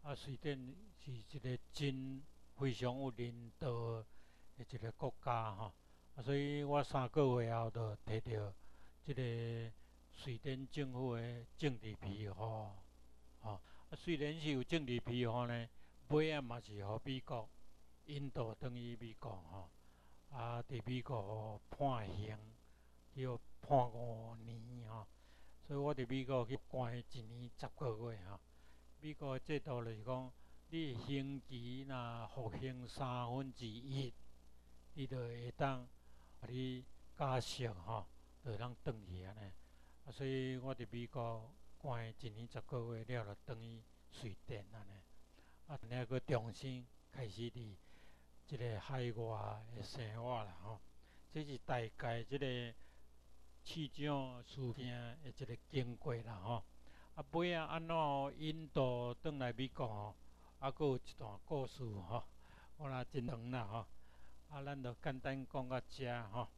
B: 啊，瑞典是一个真非常有领导的一个国家吼，啊，所以我三个月后就摕着即个瑞典政府的政治庇护，吼，啊，虽然是有政治庇护呢，尾啊嘛是互美国印度等于美国吼，啊，伫美国判刑，要判五年吼，所以我伫美国去关一年十个月吼。美国制度就是讲，你刑期若服刑三分之一，你就会当互你假释吼，就会当转去安尼。啊，所以我伫美国关一年十个月了，就转去瑞典安尼。啊，然后佫重新开始伫即个海外诶生活啦吼。这是大概即个市场事件诶一个经过啦吼。啊，尾啊安怎引导转来美国吼？啊，佫有一段故事吼，我若真长啦吼。啊，咱就简单讲到遮吼。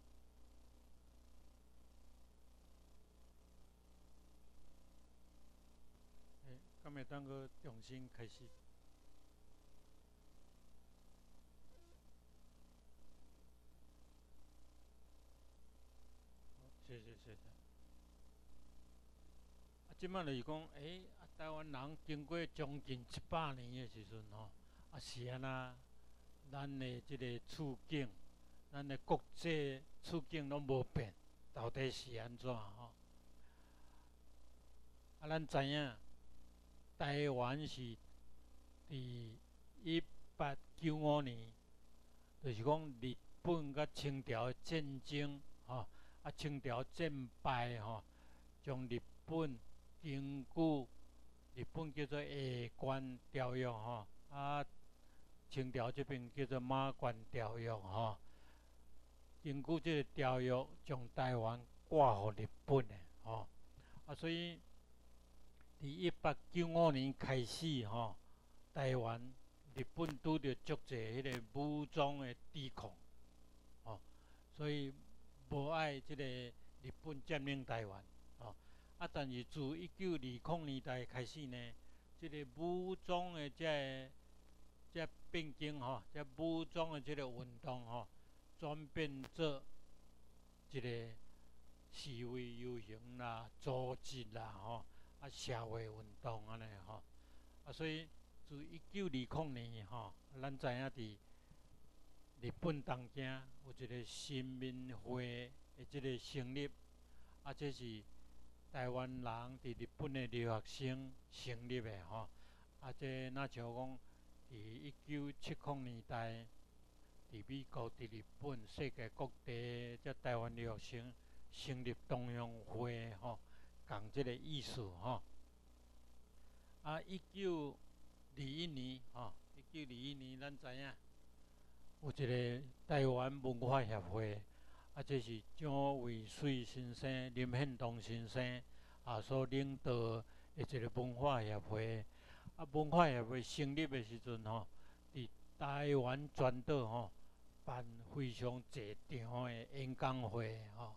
B: 诶，敢会当佫重新开始？谢谢谢谢。啊，即摆就是讲，诶，啊，台湾人经过将近一百年诶时阵吼，啊是安那，咱诶即个处境，咱诶国际处境拢无变，到底是安怎吼？啊，咱知影，台湾是伫一八九五年，就是讲日本甲清朝战争吼。啊，清朝战败吼，将日本根据日本叫做下关条约吼，啊，清朝这边叫做马关条约吼，根据这个条约，将台湾挂互日本诶吼，啊，所以伫一八九五年开始吼，台湾日本拄着足济迄个武装诶抵抗，吼，所以。无爱即个日本占领台湾，吼啊！但是自一九二零年代开始呢，即个武装的这这变更吼，这武装的即个运动吼，转变做一个示威游行啦、组织啦吼啊，社会运动安尼吼啊，所以自一九二零年吼，咱知影伫。日本东京有一个新民会的即个成立，啊，这是台湾人伫日本的留学生成立的吼。啊，这那像讲，伫一九七零年代，伫美国、伫日本、世界各地，这台湾留学生成立同乡会吼，讲即个意思吼。啊，一九二一年吼，一九二一年，咱知影。有一个台湾文化协会，啊，这是蒋渭水先生、林献东先生啊所领导的一个文化协会。啊，文化协会成立的时阵吼，伫台湾全岛吼办非常济场的演讲会吼，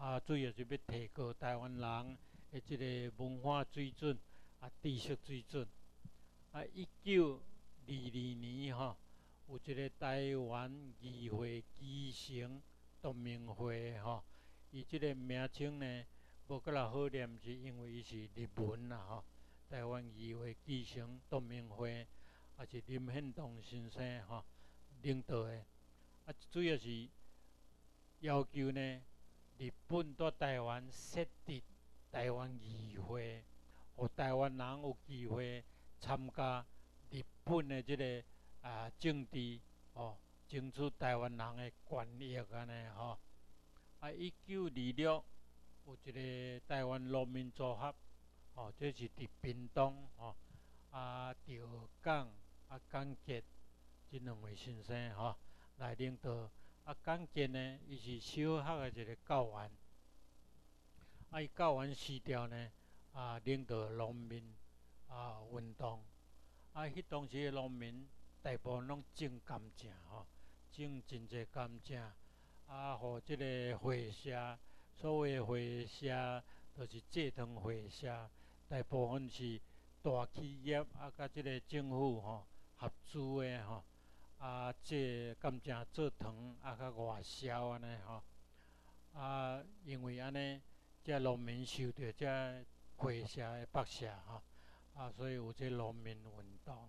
B: 啊，主要是要提高台湾人的即个文化水准啊，知识水准。啊，一九二二年吼。有一个台湾议会基层同盟会吼，伊即个名称呢，无阁来好念，是因为伊是日文啦吼。台湾议会基层同盟会，也是林献东先生吼领导的，啊，主要是要求呢，日本在台湾设立台湾议会，互台湾人有机会参加日本的即个。啊，政治哦，争取台湾人的权益安尼吼。啊，一九二六有一个台湾农民组合，哦，这是伫屏东吼。啊，赵港啊，蒋介这两位先生吼来领导。啊，蒋介呢，伊是小学的一个教员。啊，伊教员时调呢，啊，领导农民啊运动。啊，迄当时的农民。大部分拢种甘蔗吼，种真济甘蔗，啊，互即个会社，所谓会社，就是制糖会社，大部分是大企业啊，甲即个政府吼合资的吼，啊，这甘蔗做糖啊，甲外销安尼吼，啊，因为安尼，这农民受到这会社的剥削吼，啊，所以有这农民运动。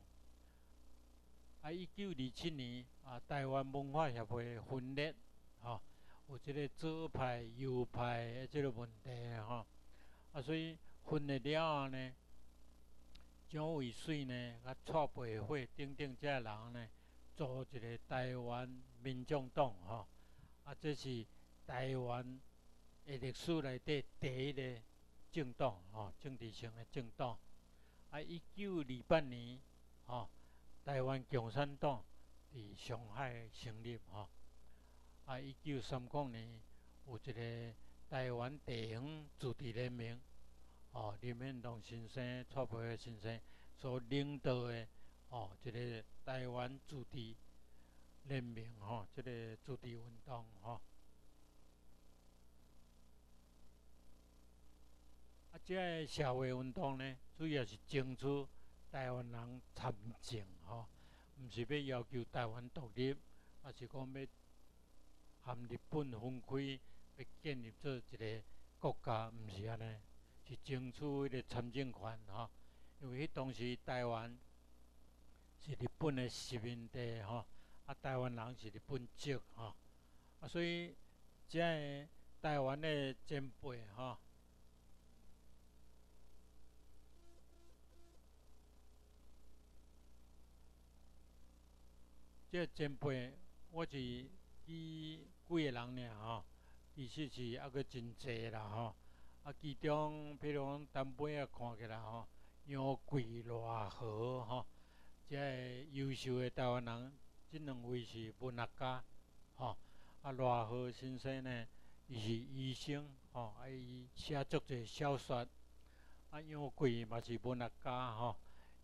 B: 啊，一九二七年啊，台湾文化协会分裂，吼，有即个左派、右派的即个问题，吼，啊，所以分裂了后呢，蒋渭水呢，甲蔡培慧等等遮人呢，做一个台湾民众党吼，啊，这是台湾的历史内底第一个政党吼，政治性的政党。啊，一九二八年吼，台湾共产党伫上海成立吼。啊，一九三九年有一个台湾地方自治联盟，哦，林献堂先生、蔡培慧先生所领导的哦，一个台湾自治联盟吼，即个自治运动吼。啊，即个社会运动呢，主要是争取台湾人参政吼，毋是要要求台湾独立，啊是讲要含日本分开，要建立做一个国家，毋是安尼，是争取迄个参政权吼。因为迄当时台湾是日本的殖民地吼，啊台湾人是日本籍吼，啊所以即个台湾的前辈吼。即个前辈，我是伊几个人尔吼，其实是还佫真济啦吼。啊，其中比如讲，单尾啊看起来吼，杨贵、赖和吼，即个优秀的台湾人，即两位是文学家吼。啊，赖和先生呢，伊是医生吼，啊伊写足侪小说。啊，杨贵嘛是文学家吼，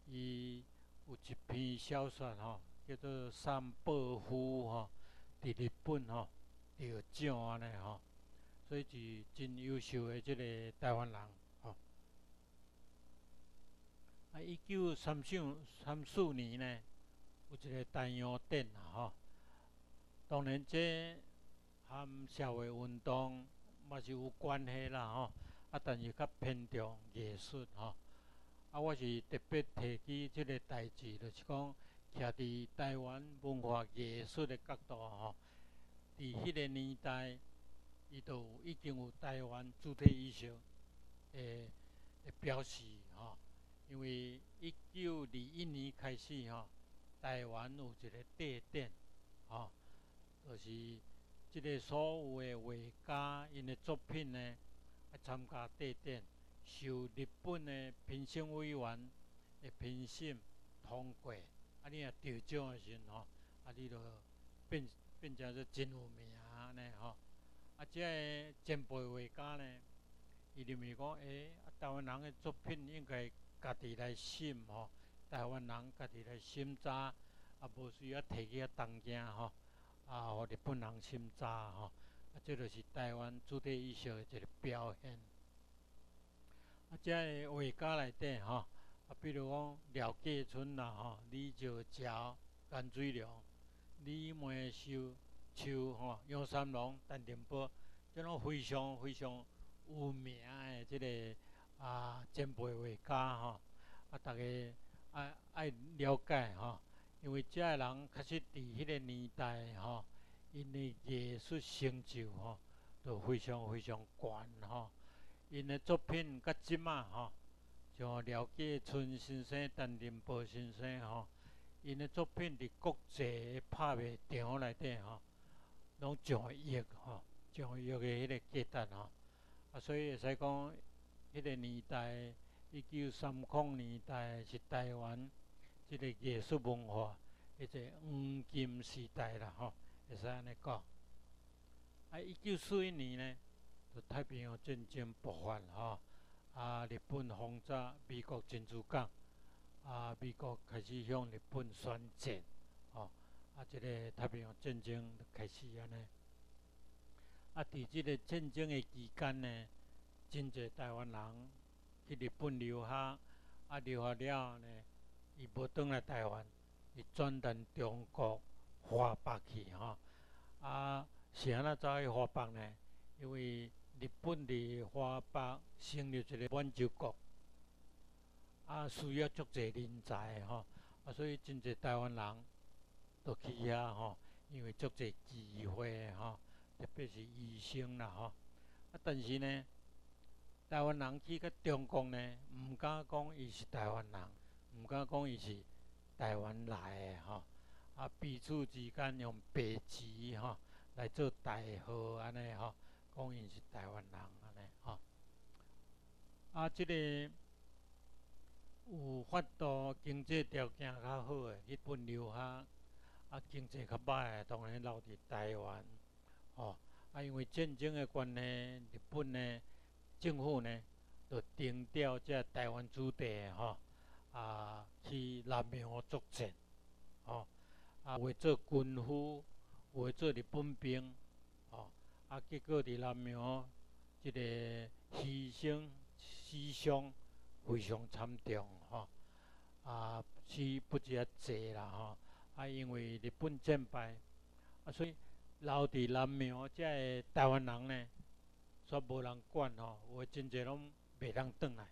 B: 伊有一篇小说吼。叫做《三伯父》吼，伫日本吼得奖安尼吼，所以是真优秀的即个台湾人。啊，一九三四三四年呢，有一个太阳镇啊吼。当然，这和社会运动嘛是有关系啦吼。啊，但是较偏重艺术吼。啊，我是特别提起即个代志，就是讲。徛伫台湾文化艺术的角度吼，伫迄个年代，伊都已经有台湾主体意识诶诶表示。因为一九二一年开始吼，台湾有一个地点吼，就是即个所有诶画家因诶作品呢，来参加地点，受日本诶评审委员诶评审通过。啊，你若得奖诶时阵吼，啊，你著变变成说真有名安尼吼。啊，即个前辈画家呢，伊认为讲，诶，啊，台湾人诶作品应该家己来审吼，台湾人家己来审查，啊，无需要摕去啊东京吼，啊，互日本人审查吼。啊，即著是台湾主体意识诶一个表现。啊，即个画家内底吼。啊，比如讲廖继春啦，吼，李兆桥、甘水龙、李梅秀、秋吼、杨三郎、陈定波，即种非常非常有名诶，即个啊前辈画家吼，啊，逐个爱爱了解吼，因为遮个人确实伫迄个年代吼，因诶艺术成就吼，都非常非常悬吼，因诶作品甲即马吼。像廖继春先生、陈定波先生吼，因诶作品伫国际拍卖场内底吼，拢上亿吼，上亿诶迄个价值吼。啊，所以会使讲，迄个年代，一九三零年代是台湾即个艺术文化一个黄金时代啦吼，会使安尼讲。啊，一九四一年呢，就太平洋战争爆发吼。啊！日本轰炸美国珍珠港，啊！美国开始向日本宣战，吼！啊！即个太平洋战争开始安尼。啊！伫即个战争的期间呢，真侪台湾人去日本留学，啊，留学了后呢，伊无转来台湾，伊转到中国华北去，吼！啊，是安怎走去华北呢？因为日本伫华北成立一个满洲国，啊，需要足侪人才吼，啊，所以真侪台湾人都去遐吼，因为足侪机会吼，特别是医生啦吼，啊，但是呢，台湾人去到中国呢，毋敢讲伊是台湾人，毋敢讲伊是台湾来诶吼，啊彼此之间用白纸吼来做代号安尼吼，讲伊是台湾人安尼吼。啊，即个有法度经济条件较好诶日本留学，啊经济较歹诶当然留伫台湾吼。啊，因为战争诶关系，日本呢政府呢。就定调这台湾子弟吼，啊，去南苗作战，吼，啊，为做军夫，为做日本兵，吼，啊，结果伫南苗即个牺牲死伤非常惨重，吼，啊，死不止啊济啦，吼，啊，因为日本战败，啊，所以留伫南苗即个台湾人呢，煞无人管吼，有真济拢。袂当转来，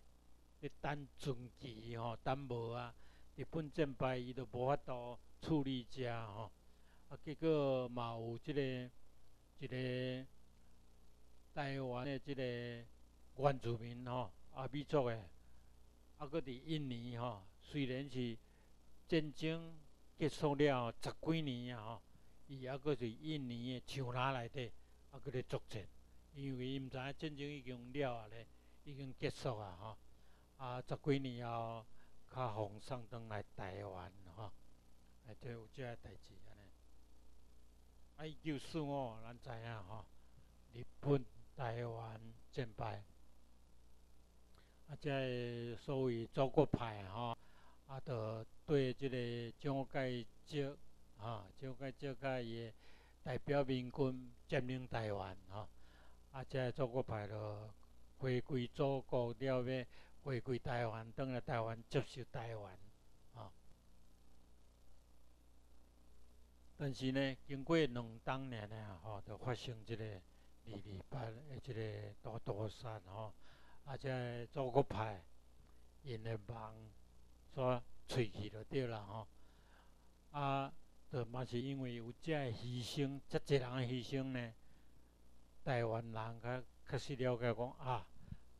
B: 你等存期吼，等无啊，日本战败，伊都无法度处理遮吼，啊，结果嘛有即个一个台湾的即个原住民吼，啊，美族的，啊，搁伫印尼吼，虽然是战争结束了十几年啊吼，伊还搁是印尼的树林内底，啊，搁咧作战，因为伊毋知影战争已经了啊咧。已经结束啊！吼，啊，十几年后，较放送转来台湾吼，啊，就有遮个代志安尼。啊，一九四五，咱知影吼，日本台湾战败，啊，即个所谓祖国派吼，啊，着对即个蒋介石，吼，蒋介石甲伊代表民军占领台湾吼，遮祖国派咯。回归祖国了，要回归台湾，等来台湾接受台湾，啊！但是呢，经过两当年呢，吼，就发生即个二二八诶即个大屠杀，吼，啊，且祖国派因的梦所吹去就对啦，吼，啊，就嘛是因为有遮个牺牲，遮济人的牺牲呢，台湾人较。确实了解讲啊，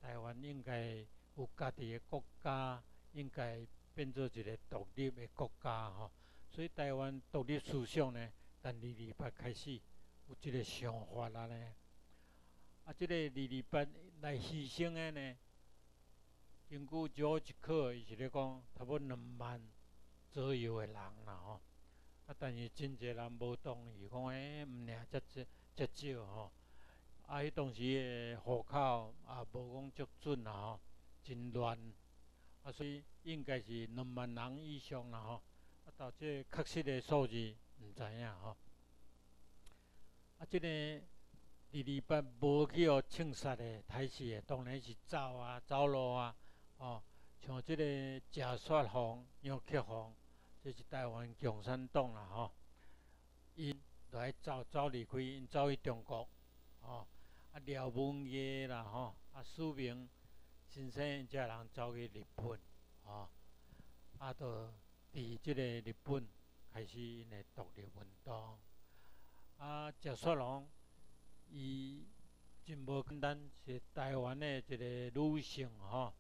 B: 台湾应该有家己的国家，应该变做一个独立的国家吼。所以台湾独立思想呢，从二二八开始有即个想法啦呢。啊，即个二二八来牺牲的呢，根据少一克，伊是咧讲差不多两万左右的人啦吼。啊，但是真济人无同意，讲诶，毋领遮遮遮少吼。啊！迄当时诶户口也无讲足准啦吼，真乱啊！所以应该是两万人以上啦吼。啊，到即确实诶数字毋知影吼。啊，即个二二八无去互枪杀诶，台视诶，当然是走啊，走路啊，吼。像即个贾雪红、杨克红，这是台湾共产党啦吼。因来走走离开，因走去中国，吼。啊，廖文业啦吼，啊，苏明先生遮人走去日本，吼，啊，都伫即个日本开始因诶独立运动。啊，石雪龙伊真无简单，是台湾诶一个女性吼，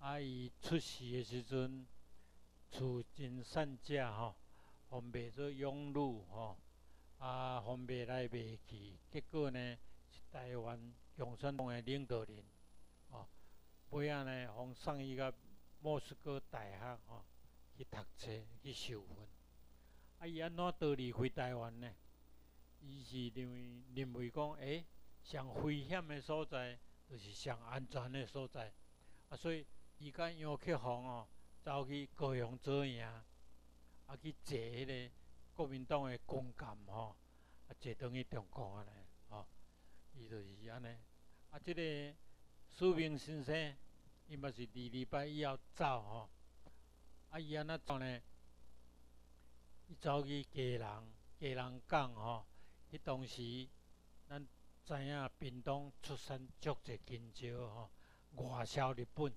B: 啊，伊出世诶时阵厝真善家吼，互卖做养女吼，啊，互卖来卖去，结果呢？台湾共产党诶领导人，吼，尾仔呢，互送伊到莫斯科大学吼去读册去受训。啊，伊安怎倒离开台湾呢？伊是认为认为讲，诶，上危险诶所在，就是上安全诶所在。啊，所以伊甲杨克煌哦，走去高雄做营，啊去坐迄个国民党诶公干吼，啊坐等去中国安尼。伊就是安尼，啊，即个苏明先生，伊嘛是二二八以后走吼，啊，伊安怎走呢？伊走去家人，家人讲吼，迄当时咱知影屏东出产足侪金蕉吼，外销日本，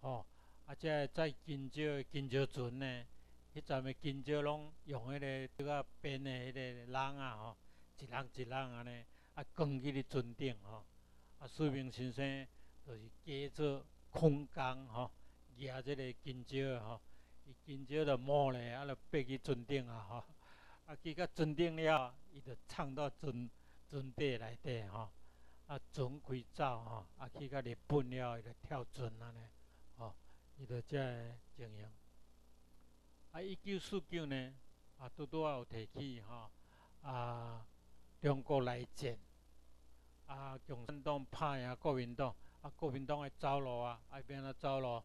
B: 吼，啊，即在金蕉的金蕉船呢，迄阵的金蕉拢用迄个拄啊编的迄个人啊吼，一人一人安尼。啊，扛去咧船顶吼，啊，苏明先生就是加做空工吼，举即个金蕉吼，伊金蕉就摸咧，啊，就爬去船顶啊吼，啊，去到船顶了，伊就藏到船船底内底吼，啊，船开走吼，啊，去到日本了，伊就跳船安尼，吼，伊就遮个情形。啊，一九四九年，啊，拄拄啊有提起吼，啊，中国内战，啊，共产党拍赢国民党。啊，国民党诶走路啊，啊变啊走路，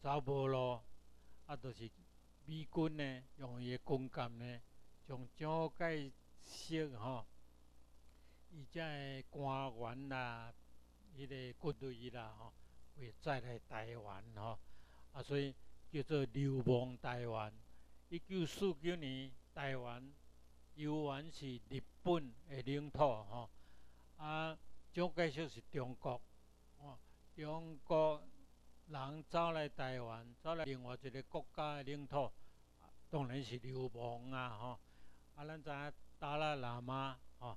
B: 走无路，啊，就是美军呢，用伊诶军舰呢，从蒋介石吼，伊遮诶官员啦，迄个军队啦吼，会再来台湾吼，啊，所以叫做流亡台湾。一九四九年，台湾犹原是日本诶领土吼，啊，蒋介石是中国。中国人走来台湾，走来另外一个国家的领土，当然是流亡啊！吼，啊，咱知影达赖喇嘛吼，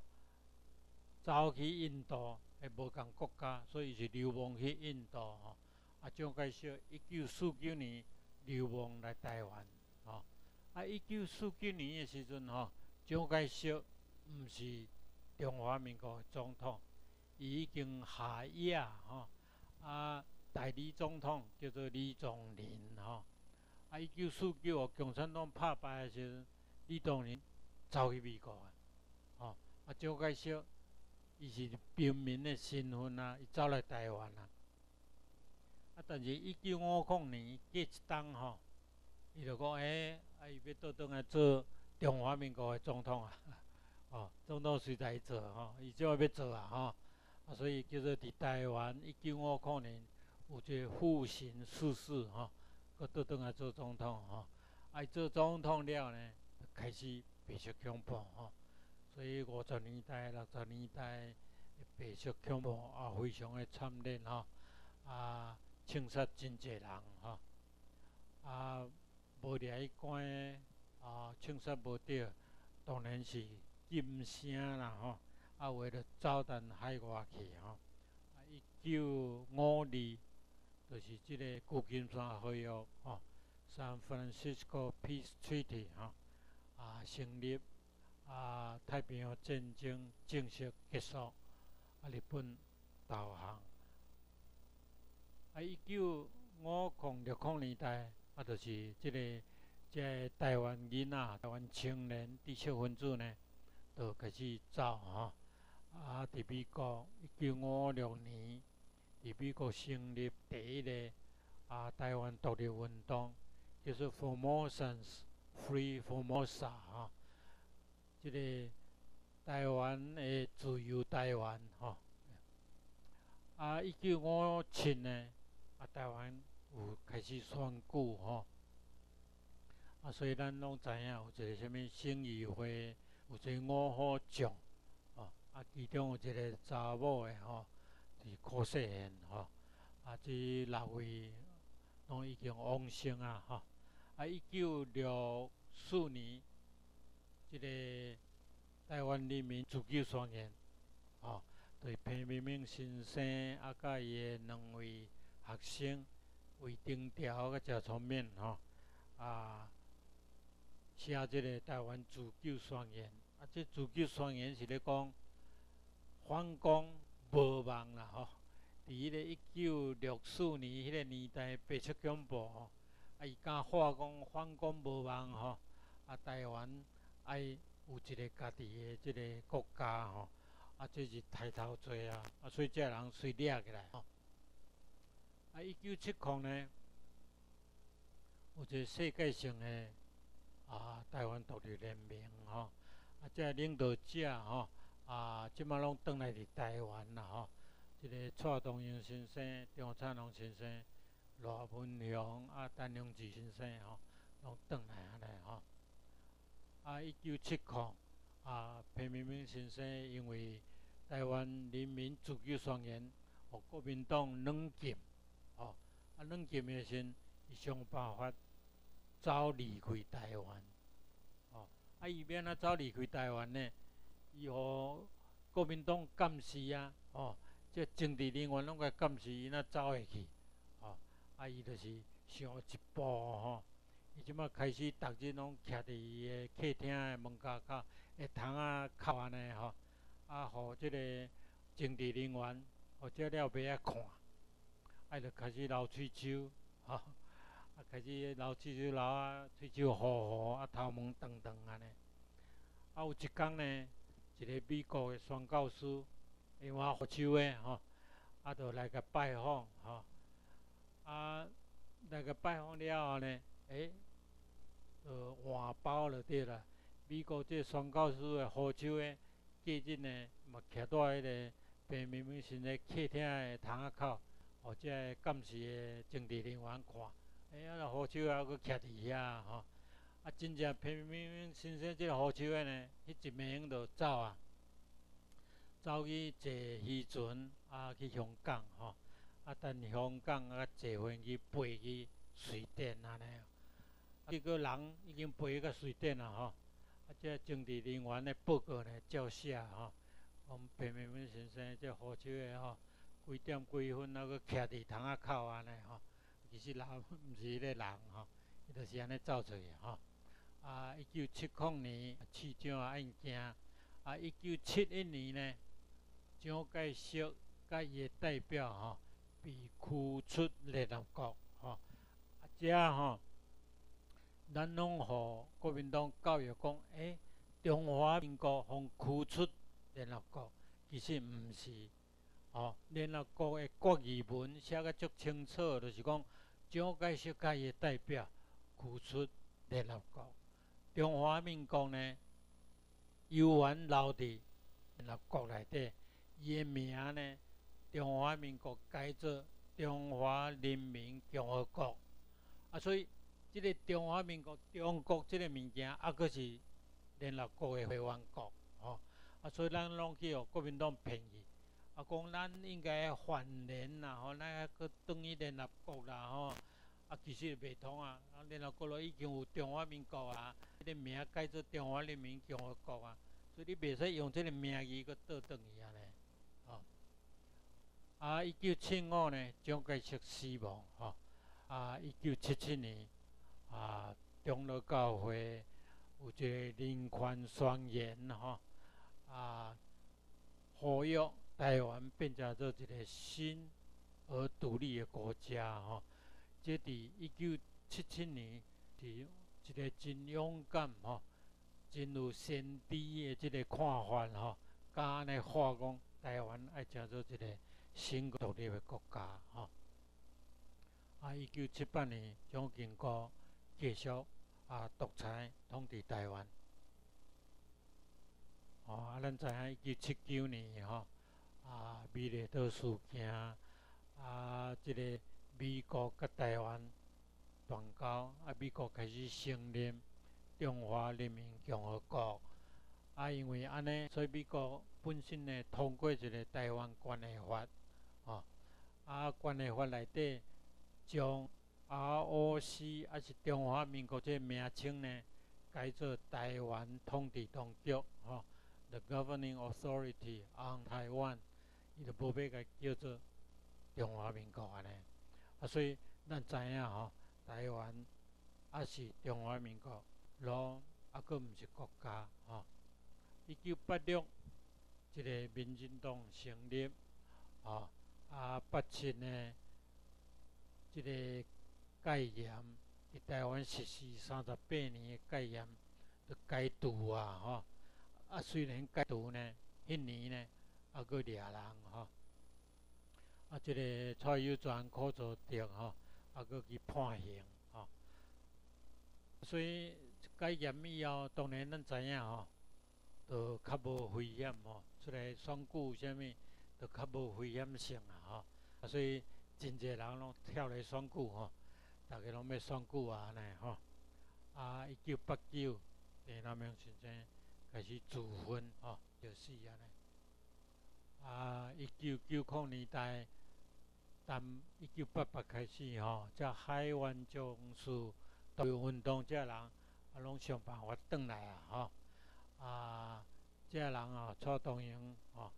B: 走去印度，诶，无共国家，所以是流亡去印度吼。啊，蒋介石一九四九年流亡来台湾，吼。啊，一九四九年的时阵吼，蒋介石毋是中华民国总统，伊已经下野吼。啊，代理总统叫做李宗仁吼。啊，一九四九共产党拍败诶时阵，李宗仁走去美国啊。吼，啊，蒋介石伊是平民诶身份啊，伊走来台湾啊。啊，但是一九五五年过一冬吼，伊就讲诶，啊，伊要倒转来做中华民国的总统啊。哦，总统谁在做吼，伊就要做啊吼。啊，所以叫做伫台湾一九五五年有一个复兴逝世吼，佮倒转来做总统哦。啊，做总统了呢，就开始白色恐怖哦。所以五十年代、六十年代的白色恐怖啊，非常的惨烈吼。啊，枪杀真济人吼。啊，无掠去关啊，枪杀无着，当然是金声啦吼。啊，为了走到海外去吼，啊，一九五二就是即个旧金山合约吼，San Francisco Peace Treaty 吼，啊，成立啊，太平洋战争正式结束，啊，日本投降。啊，一九五零六零年代，啊，就是即个即台湾囡仔、台湾青年知识分子呢，都开始走吼。啊！伫美国一九五六年，伫美国成立第一个啊台湾独立运动，叫做 Formosan's Free Formosa 吼，即个台湾的自由台湾吼。啊，一九五七年啊，台湾有开始选举吼。啊所以咱拢知影有一个啥物省议会，有一个五虎将。啊，其中有一个查某诶吼，是柯世贤吼，啊，即六位拢已经往生啊吼。啊，一九六四年，即个台湾人民自救宣言，吼，对彭明敏先生啊，甲伊诶两位学生为丁条甲赵聪明吼，啊，写即个台湾自救宣言。啊，即自救宣言是咧讲。反攻无望啦吼！伫迄个一九六四年迄个年代，白色恐怖吼，啊伊敢话讲反攻无望吼，啊台湾爱有一个家己的即个国家吼，啊这是抬头做啊，啊所以即个人随掠起来吼。啊一九七零呢，有一个世界性的啊台湾独立联盟吼，啊这领导者吼。啊，即马拢转来伫台湾啦吼！即个蔡东英先生、张灿龙先生、罗文雄啊、陈良志先生吼，拢转来安尼吼。啊，一九七零啊，彭明敏先生因为台湾人民自救宣言，和国民党软禁，吼啊软禁的时，伊想办法走离开台湾，吼啊伊免啊走离开台湾呢？伊互国民党监视啊，吼，即政治人员拢甲监视伊，那走会去？吼，啊，伊就是上一步吼，伊即马开始逐日拢徛伫伊个客厅的门口口，个窗仔口安尼吼，啊，互即个政治人员或者了尾仔看，啊，就开始流喙鬚，吼，啊，开始流喙鬚流啊，喙鬚糊糊，啊，头毛长长安尼。啊，有一工呢，一个美国的宣教师，因为福州的吼，啊，就来甲拜访吼，啊，来甲拜访了后呢，诶，就换包就对啦。美国这宣教师的福州的家人呢，嘛徛在迄个平民百姓的客厅的窗仔口，或者监视的政治人员看，诶，啊，福州还佫徛伫遐吼。啊，真正偏偏先生即个好手的呢，迄一暝就走啊，走去坐渔船啊，去香港吼，啊，等香港啊坐飞机飞去瑞典安尼，结果人已经飞去瑞典啊吼，啊，即政治人员的报告呢照写吼，讲偏偏先生即好手的吼，几点几分啊，佫徛伫窗仔口安尼吼，其实人毋是迄个人吼，伊就是安尼走出去吼。啊，一九七零年市长案件，啊，一九七一年呢，蒋介石甲伊个代表吼被驱出联合国吼，啊，遮吼，咱拢互国民党教育讲，诶，中华民国互驱出联合国，其实毋是，吼，联合国的国语文写甲足清楚，就是讲蒋介石甲伊个代表驱出联合国。中华民国呢，悠然留伫联合国内底，伊个名呢，中华民国改做中华人民共和国。啊，所以即个中华民国中国即个物件，啊，佫是联合国的会员国，吼。啊，所以咱拢去互国民党骗去，啊，讲咱应该反联啦，吼，咱还佫等于联合国啦，吼。啊，其实袂通啊！啊，联合国咯已经有中华民国啊，迄个名改做中华人民共和国啊，所以你袂使用即个名义搁倒转去安尼，吼。啊，一九七五呢，蒋介石死亡，吼。啊，一九七七年，啊，中路教会有一个临宽宣言，吼。啊，呼吁台湾变成做一个新而独立的国家，吼。即伫一九七七年，伫一个真勇敢吼、真有先知的即个看法吼，甲安尼话讲，台湾爱成做一个新独立的国家吼。啊，一九七八年，蒋经国继续啊独裁统治台湾。哦，啊，咱知影一九七九年吼，啊，美丽岛事件，啊，即个。美国甲台湾断交，啊，美国开始承认中华人民共和国，啊，因为安尼，所以美国本身呢通过一个台湾关系法，吼，啊，关系法内底将 ROC 啊是中华民国这名称呢改做台湾统治当局，吼，The Governing Authority on Taiwan，伊就无要甲叫做中华民国安尼。啊，所以咱知影吼，台湾也是中华民国，拢啊，佫毋是国家吼。一九八六，即个民进党成立，吼啊，八七呢，即个戒严伫台湾实施三十八年的戒严，都戒毒啊，吼啊，虽然戒毒呢，迄年呢，啊，佫掠人吼。啊，即个蔡友全可做着吼，啊，佫去判刑吼。所以戒严以后，当然咱知影吼，就较无危险吼，出来选举啥物，就较无危险性啊吼。啊，所以真侪人拢跳来选股吼，逐个拢要选股啊安尼吼。啊，一九八九，陈南明先生开始自焚吼，就死安尼。啊，一九九零年代。但一九八八开始吼，即海湾将士都有运动，即人啊拢想办法转来啊吼。啊，即人啊，蔡东营吼，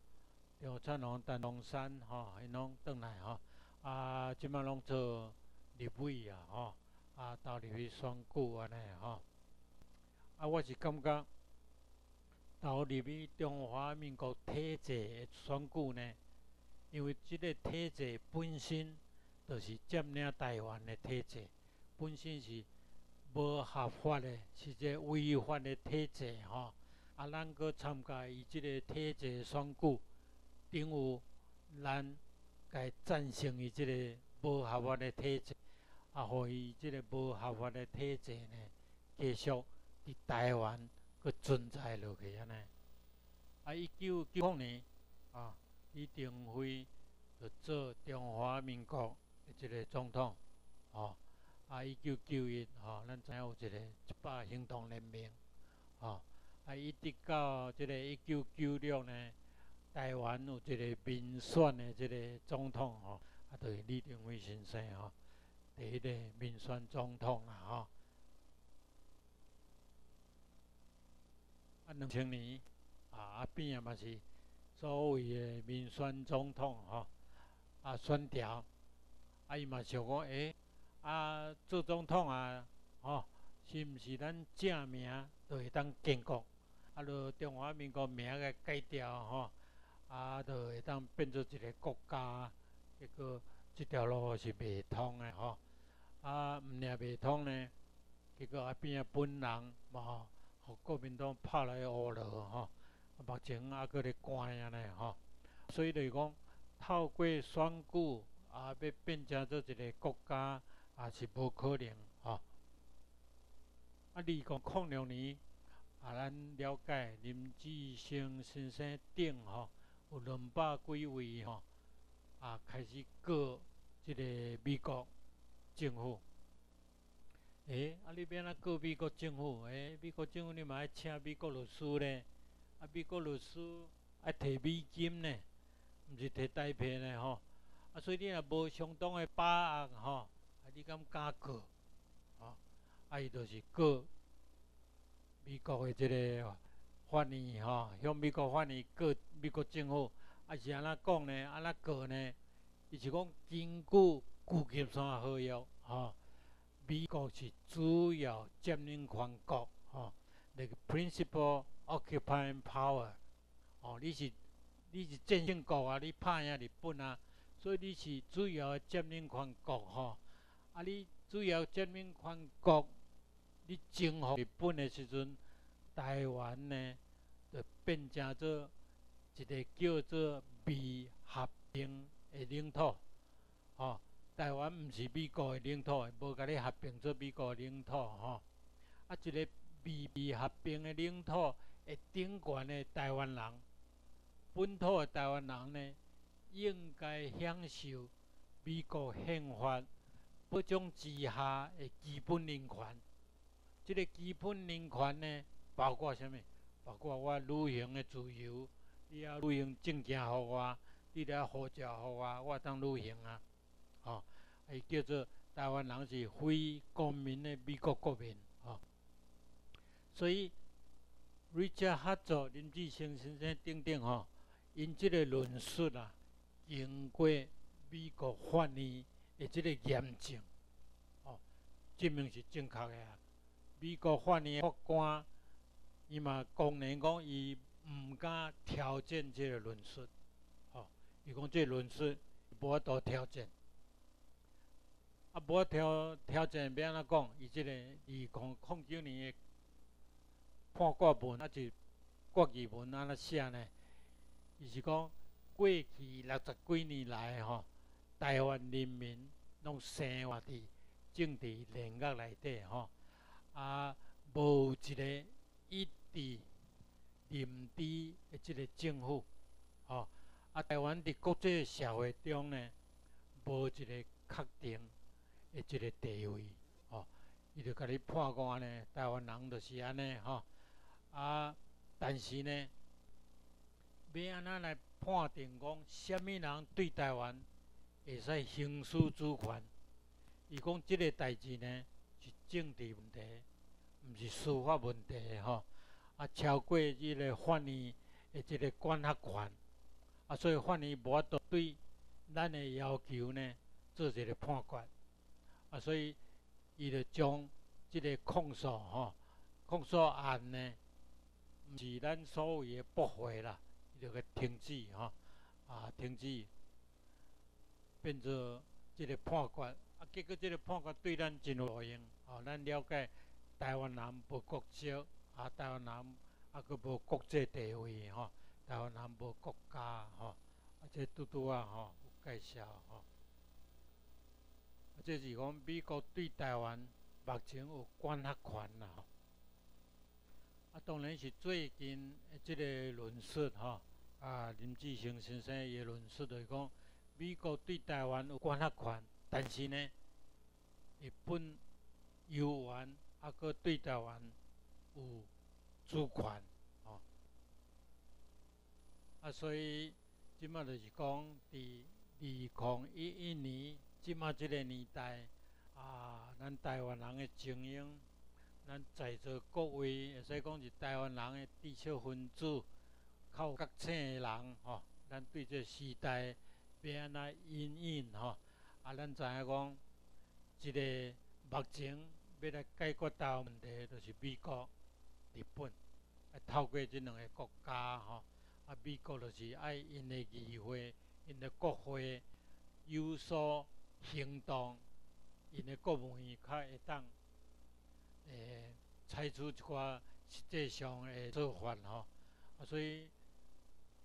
B: 张灿龙、陈龙山吼，因拢转来吼。啊，即摆拢做立委啊，吼，啊到立委选举安尼吼。啊，我是感觉投入去中华民国体制的选举呢，因为即个体制本身就是占领台湾的体制，本身是无合法的，是一个违法的体制吼。啊，咱搁参加伊即个体制选举，等于咱该战胜伊即个无合法的体制，啊，互伊即个无合法的体制呢，继续伫台湾佫存在落去安尼。啊，一九九五年啊，李登辉就做中华民国的即个总统，吼。啊，一九九一，吼，咱知影有一个一百行动联盟，吼。啊，一直到即个一九九六呢，台湾有一个民选的即个总统吼，啊，就是李登辉先生吼，第一个民选总统啊吼。啊，两千年啊，啊边也嘛是所谓的民选总统吼，啊选调，啊伊嘛想讲，诶，啊做总统啊，吼，是毋是咱正名就会当建国？啊，落中华民国名个改掉吼，啊，就会当变做一个国家。结果即条路是未通诶吼，啊，毋念未通呢，结果啊边啊本人嘛，国民党拍来乌落吼，目前啊搁咧关安尼吼，所以就是讲透过选举啊，要变成做一个国家，也是无可能吼。啊，二讲控六年。啊，咱了解林志升先生顶吼，有两百几位吼，啊，开始告即个美国政府。诶，啊，你变啊告美国政府？诶，美国政府你嘛爱请美国律师咧？啊，美国律师爱摕美金呢，毋是摕台币呢吼。啊，所以你若无相当诶把握吼，啊，你敢敢告？吼，啊，伊就是告。美国的即个法院吼，向美国法院告美国政府，啊是安怎讲呢？安怎告呢？伊是讲根据旧金山合约吼，美国是主要占领全国吼，那个 principal occupying power，哦，你是你是战胜国啊，你拍赢日本啊，所以你是主要占领全国吼，啊，你主要占领全国。你征服日本的时阵，台湾呢就变成做一个叫做美合并的领土。吼，台湾毋是美国的领土，无甲你合并做美国领土。吼，啊，一个未未合并的领土，会顶悬的台湾人，本土的台湾人呢，应该享受美国宪法保障之下的基本人权。即个基本人权呢，包括啥物？包括我旅行的自由，你要旅行证件互我，你了护照互我，我当旅行啊。吼，伊叫做台湾人是非公民的美国国民，吼。所以瑞嘉合作林志升先生等等吼，因即个论述啊，经过美国法院的即个验证，吼，证明是正确的啊。美国法院法官，伊嘛公然讲，伊毋敢挑战即个论述，吼，伊讲即个论述无法度挑战，啊，无法挑挑战，要安怎讲？伊即个二零零九年的判决文，啊，是国语文安怎写呢？伊是讲过去六十几年来，吼，台湾人民拢生活伫政治炼狱内底，吼。啊，无一个一致认知的即个政府，吼啊，台湾伫国际社会中呢，无一个确定的即个地位，吼，伊就甲你判官呢，台湾人就是安尼，吼啊，但是呢，要安怎来判定讲，虾物人对台湾会使行使主权？伊讲即个代志呢？是政治问题，毋是司法问题吼。啊，超过即个法院的即个管辖权，啊，所以法院无法度对咱的要求呢做一个判决。啊，所以伊就将即个控诉吼，控诉案呢，毋是咱所谓的驳回啦，伊就个停止吼，啊停止，变做即个判决，啊结果即个判决对咱真有路用，吼，咱了解台湾人无国籍，啊台湾人啊佫无国际地位吼，台湾人无国家吼，啊这拄拄啊吼有介绍吼。即是讲美国对台湾目前有管辖权啦，啊，当然是最近即个论述吼，啊林志成先生伊论述就是讲，美国对台湾有管辖权，但是呢，日本游玩啊，搁对台湾有主权，吼。啊，所以即马就是讲，伫二零一一年。即马即个年代，啊，咱台湾人的精英，咱在座各位，会使讲是台湾人的知识分子，较有觉醒的人，吼，咱对这时代变安怎应应，吼，啊，咱知影讲，一个目前要来解决台湾问题，就是美国、日本，啊，透过即两个国家，吼，啊，美国就是爱因的议会、因的国会有所。行动，因的国务院较会当诶采取一寡实际上诶做法吼，啊，所以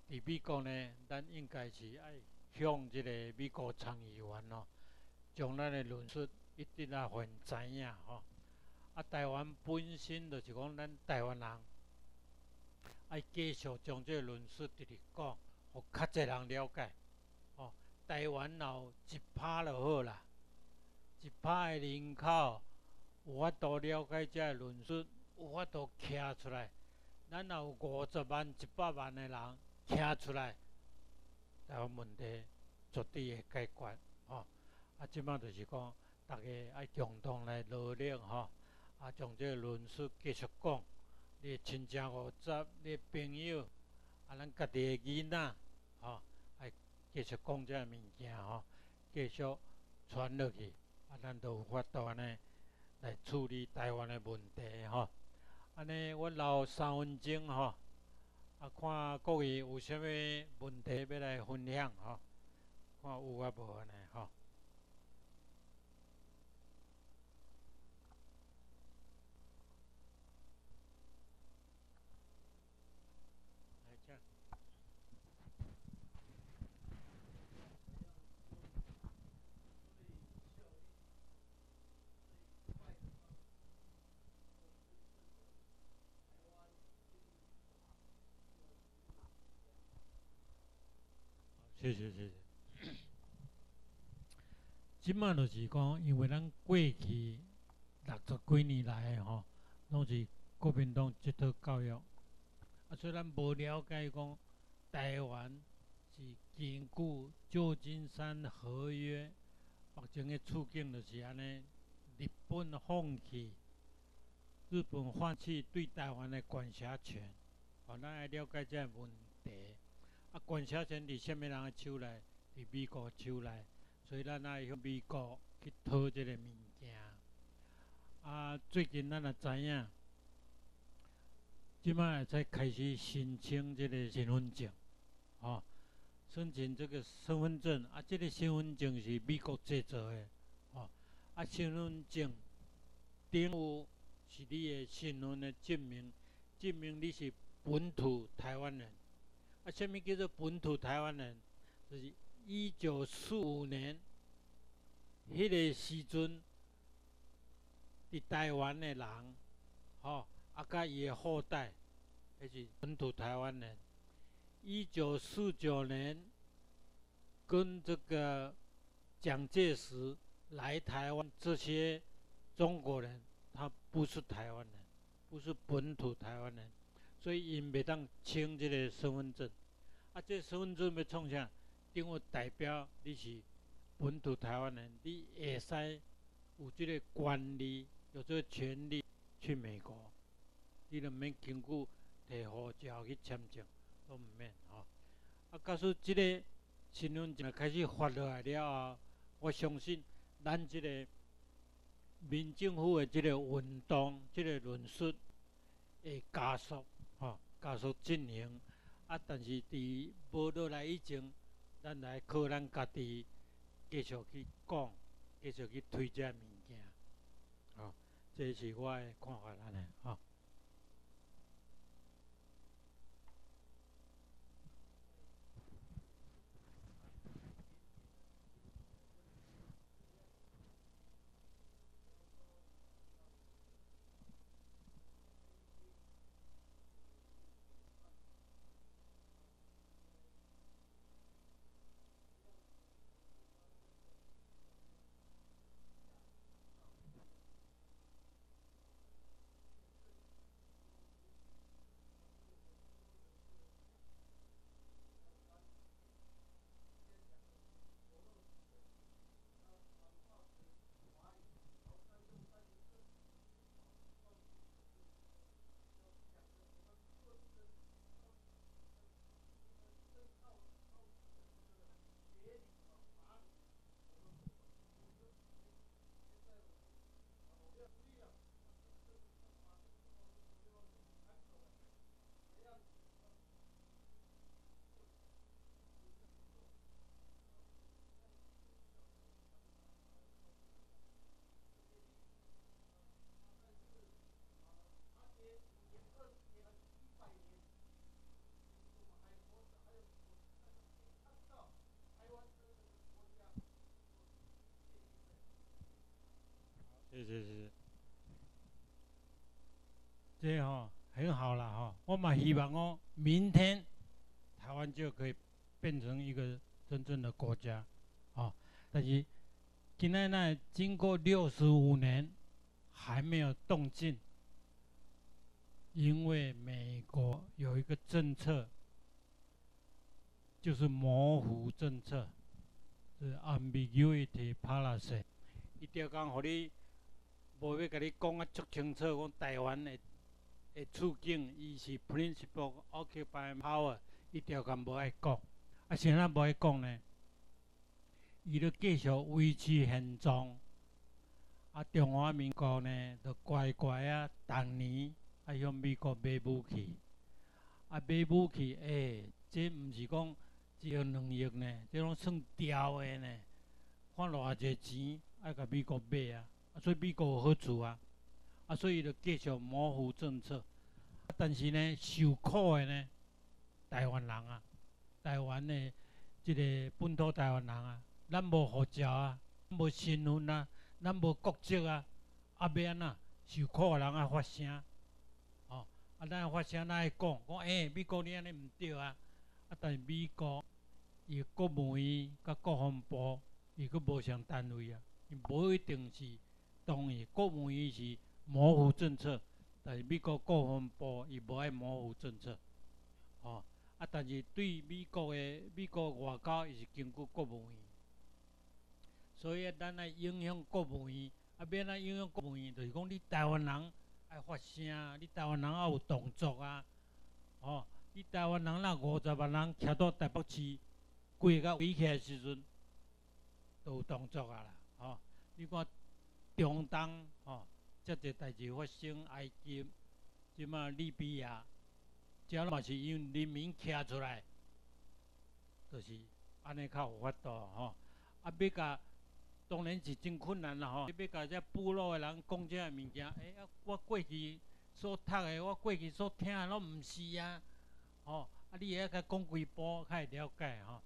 B: 伫美国呢，咱应该是爱向即个美国参议员吼，将咱诶论述一定啊还知影吼。啊，台湾本身就是讲咱台湾人爱继续将即个论述直直讲，互较侪人了解。台湾有一拍就好啦，一拍的人口有法度了解这论述，有法度徛出来。咱若有五十万、一百万的人徛出来，台湾问题绝对会解决。吼，啊，即摆就是讲，大家爱共同来努力，吼，啊，将这论述继续讲。你亲戚五十，你朋友，啊，咱家己的囡仔，吼。继续讲这物件吼，继续传落去，啊，咱都有法度安尼来处理台湾的问题吼。安尼我留三分钟吼，啊，看各位有啥物问题要来分享吼，看有啊无安尼吼。谢谢谢谢。即卖就是讲，因为咱过去六十几年来吼，拢是国民党这套教育，啊，所以咱无了解讲台湾是根据旧金山合约，目前的处境就是安尼，日本放弃，日本放弃对台湾的管辖权，哦，咱来了解这问题。啊，管辖权伫什物人诶手内？伫美国手内，所以咱爱向美国去讨即个物件。啊，最近咱也知影，即摆才开始申请即个身份证，吼，申请这个身份证。啊，即个身份证是美国制造诶，吼。啊，身份证顶有是你诶身份诶证明，证明你是本土台湾人。啊，什物叫做本土台湾人？就是一九四五年，迄个时阵，伫台湾的人，吼，啊，甲伊的后代，迄是本土台湾人。一九四九年，跟这个蒋介石来台湾，这些中国人，他不是台湾人，不是本土台湾人。所以，因袂当签即个身份证，啊，这身份证要创啥？等于代表你是本土台湾人，你会使有即个权利，有这个权利去美国，你都免经过摕护照去签证，都毋免吼。啊，假使即个身份证开始发落来了后，我相信咱即个民政府的即个运动、即个论述会加速，加速进行。啊，但是伫无落来以前，咱来靠咱家己继续去讲，继续去推荐物件，吼，这是我的看法安尼，吼是是，这吼很好了吼，我嘛希望哦，明天台湾就可以变成一个真正的国家，哦，但是今天呢，经过六十五年还没有动静，因为美国有一个政策，就是模糊政策，是 ambiguity policy，一定要讲互你。无要甲你讲啊，足清楚，讲台湾的的处境，伊是 principle occupy power，一条讲无爱讲。啊，现在无爱讲呢，伊咧继续维持现状。啊，中华民国呢，就乖乖啊，逐年啊向美国买武器。啊，买武器，诶，这毋是讲只有两亿呢，这拢算刁的呢。看偌济钱爱甲美国买啊。啊，所以美国有好处啊，啊，所以就继续模糊政策。但是呢，受苦的呢，台湾人啊，台湾的即个本土台湾人啊，咱无护照啊，无身份啊，咱无国籍啊，啊，要安怎受苦的人啊发声，哦，啊，咱发声，咱会讲，讲诶，美国你安尼毋对啊，啊，但是美国伊国务院甲国防部伊佫无相单位啊，伊无一定是。同意，国务院是模糊政策，但是美国国防部伊无爱模糊政策，哦，啊，但是对美国的美国外交伊是经过国务院，所以咱来影响国务院，啊，免来影响国务院，就是讲你台湾人爱发声，你台湾人也有动作啊，哦，你台湾人若五十万人徛到台北市，规个围起来时阵，都有动作啊啦，哦，你看。中东吼，遮侪代志发生，埃及、即马利比亚，遮嘛是因人民站出来，就是安尼较有法度吼。啊，要甲当然是真困难啦吼。要甲遮部落诶人讲遮物件，哎啊，我过去所读诶，我过去所听诶，拢毋是啊。吼，啊，你会甲讲几步，较会了解吼。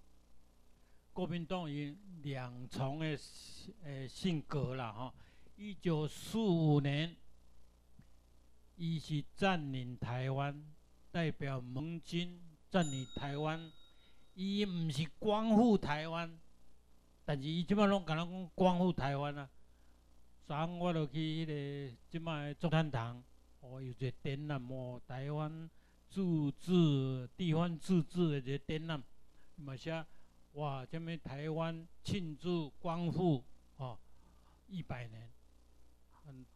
B: 国民党有两重诶诶性格啦吼。一九四五年，伊是占领台湾，代表盟军占领台湾。伊毋是光复台湾，但是伊即摆拢甲咱讲光复台湾啊。昨昏我落去迄个即摆中山堂，哦，有一个展览哦，台湾自治、地方自治的一个展览，嘛写哇，这物台湾庆祝光复哦一百年。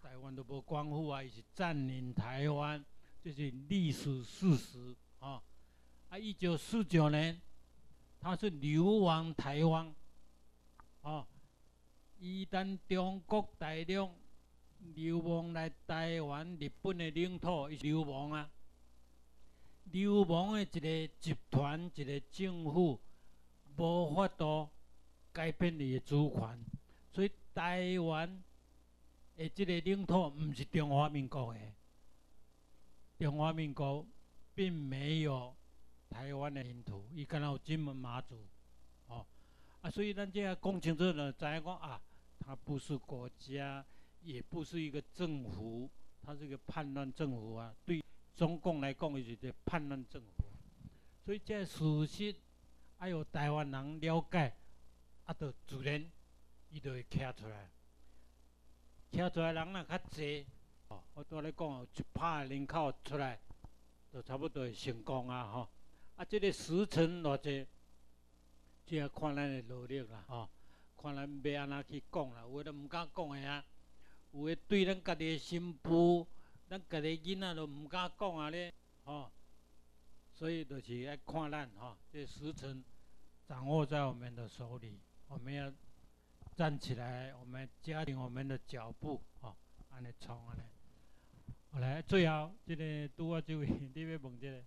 B: 台湾都无光复啊，伊是占领台湾，这是历史事实啊。啊，一九四九年，他是流亡台湾，啊，伊等中国大陆流亡来台湾日本的领土，伊流亡啊。流亡的一个集团、一个政府，无法度改变伊的主权，所以台湾的即个领土毋是中华民国的。中华民国并没有台湾的领土，伊敢若有金门、马祖，哦，啊，所以咱这讲清楚了，知影讲啊，它不是国家，也不是一个政府，它是一个叛乱政府啊，对。中共来讲，伊是个叛乱政府，所以这事实，还有台湾人了解，啊，就自然，伊就会站出来。站出来人若较济，哦，我拄咧讲，一拍人口出来，就差不多会成功啊，吼。啊，这个时辰偌济，就要看咱的努力啦，吼。看咱要安怎去讲啦，有诶都毋敢讲诶啊，有诶对咱家己诶新妇。咱家己囡仔都毋敢讲啊咧，吼，所以就是爱看咱吼，这时辰掌握在我们的手里，我们要站起来，我们加紧我们的脚步，哦，安尼冲安尼。好来，最后这个拄啊，这位你要问这个。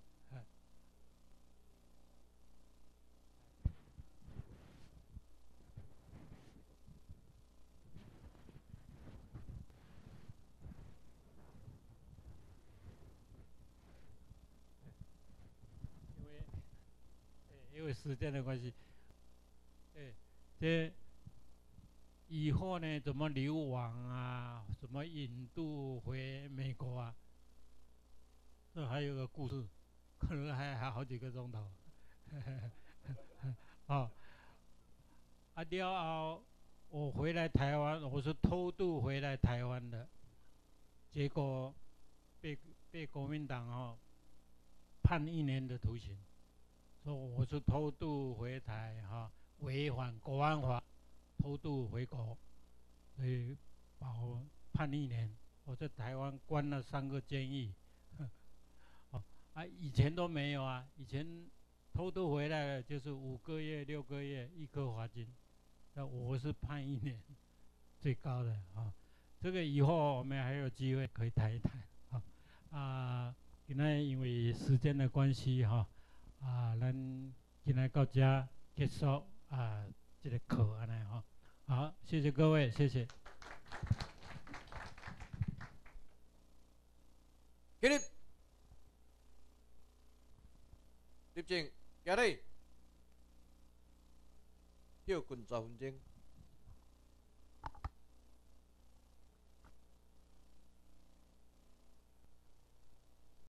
B: 因为时间的关系，哎，这以后呢，怎么流亡啊？怎么引渡回美国啊？这还有个故事，可能还还好几个钟头。哦，啊，了后我回来台湾，我是偷渡回来台湾的，结果被被国民党哦判一年的徒刑。说我是偷渡回台哈，违反国安法，偷渡回国，所以把我判一年。我在台湾关了三个监狱，哦啊，以前都没有啊，以前偷渡回来了就是五个月、六个月一颗罚金，那我是判一年，最高的啊。这个以后我们还有机会可以谈一谈啊啊，现在因为时间的关系哈。啊，咱今天到这结束啊，这个课安尼吼，好，谢谢各位，谢谢。
A: 起立，立正，敬礼，休困十分钟。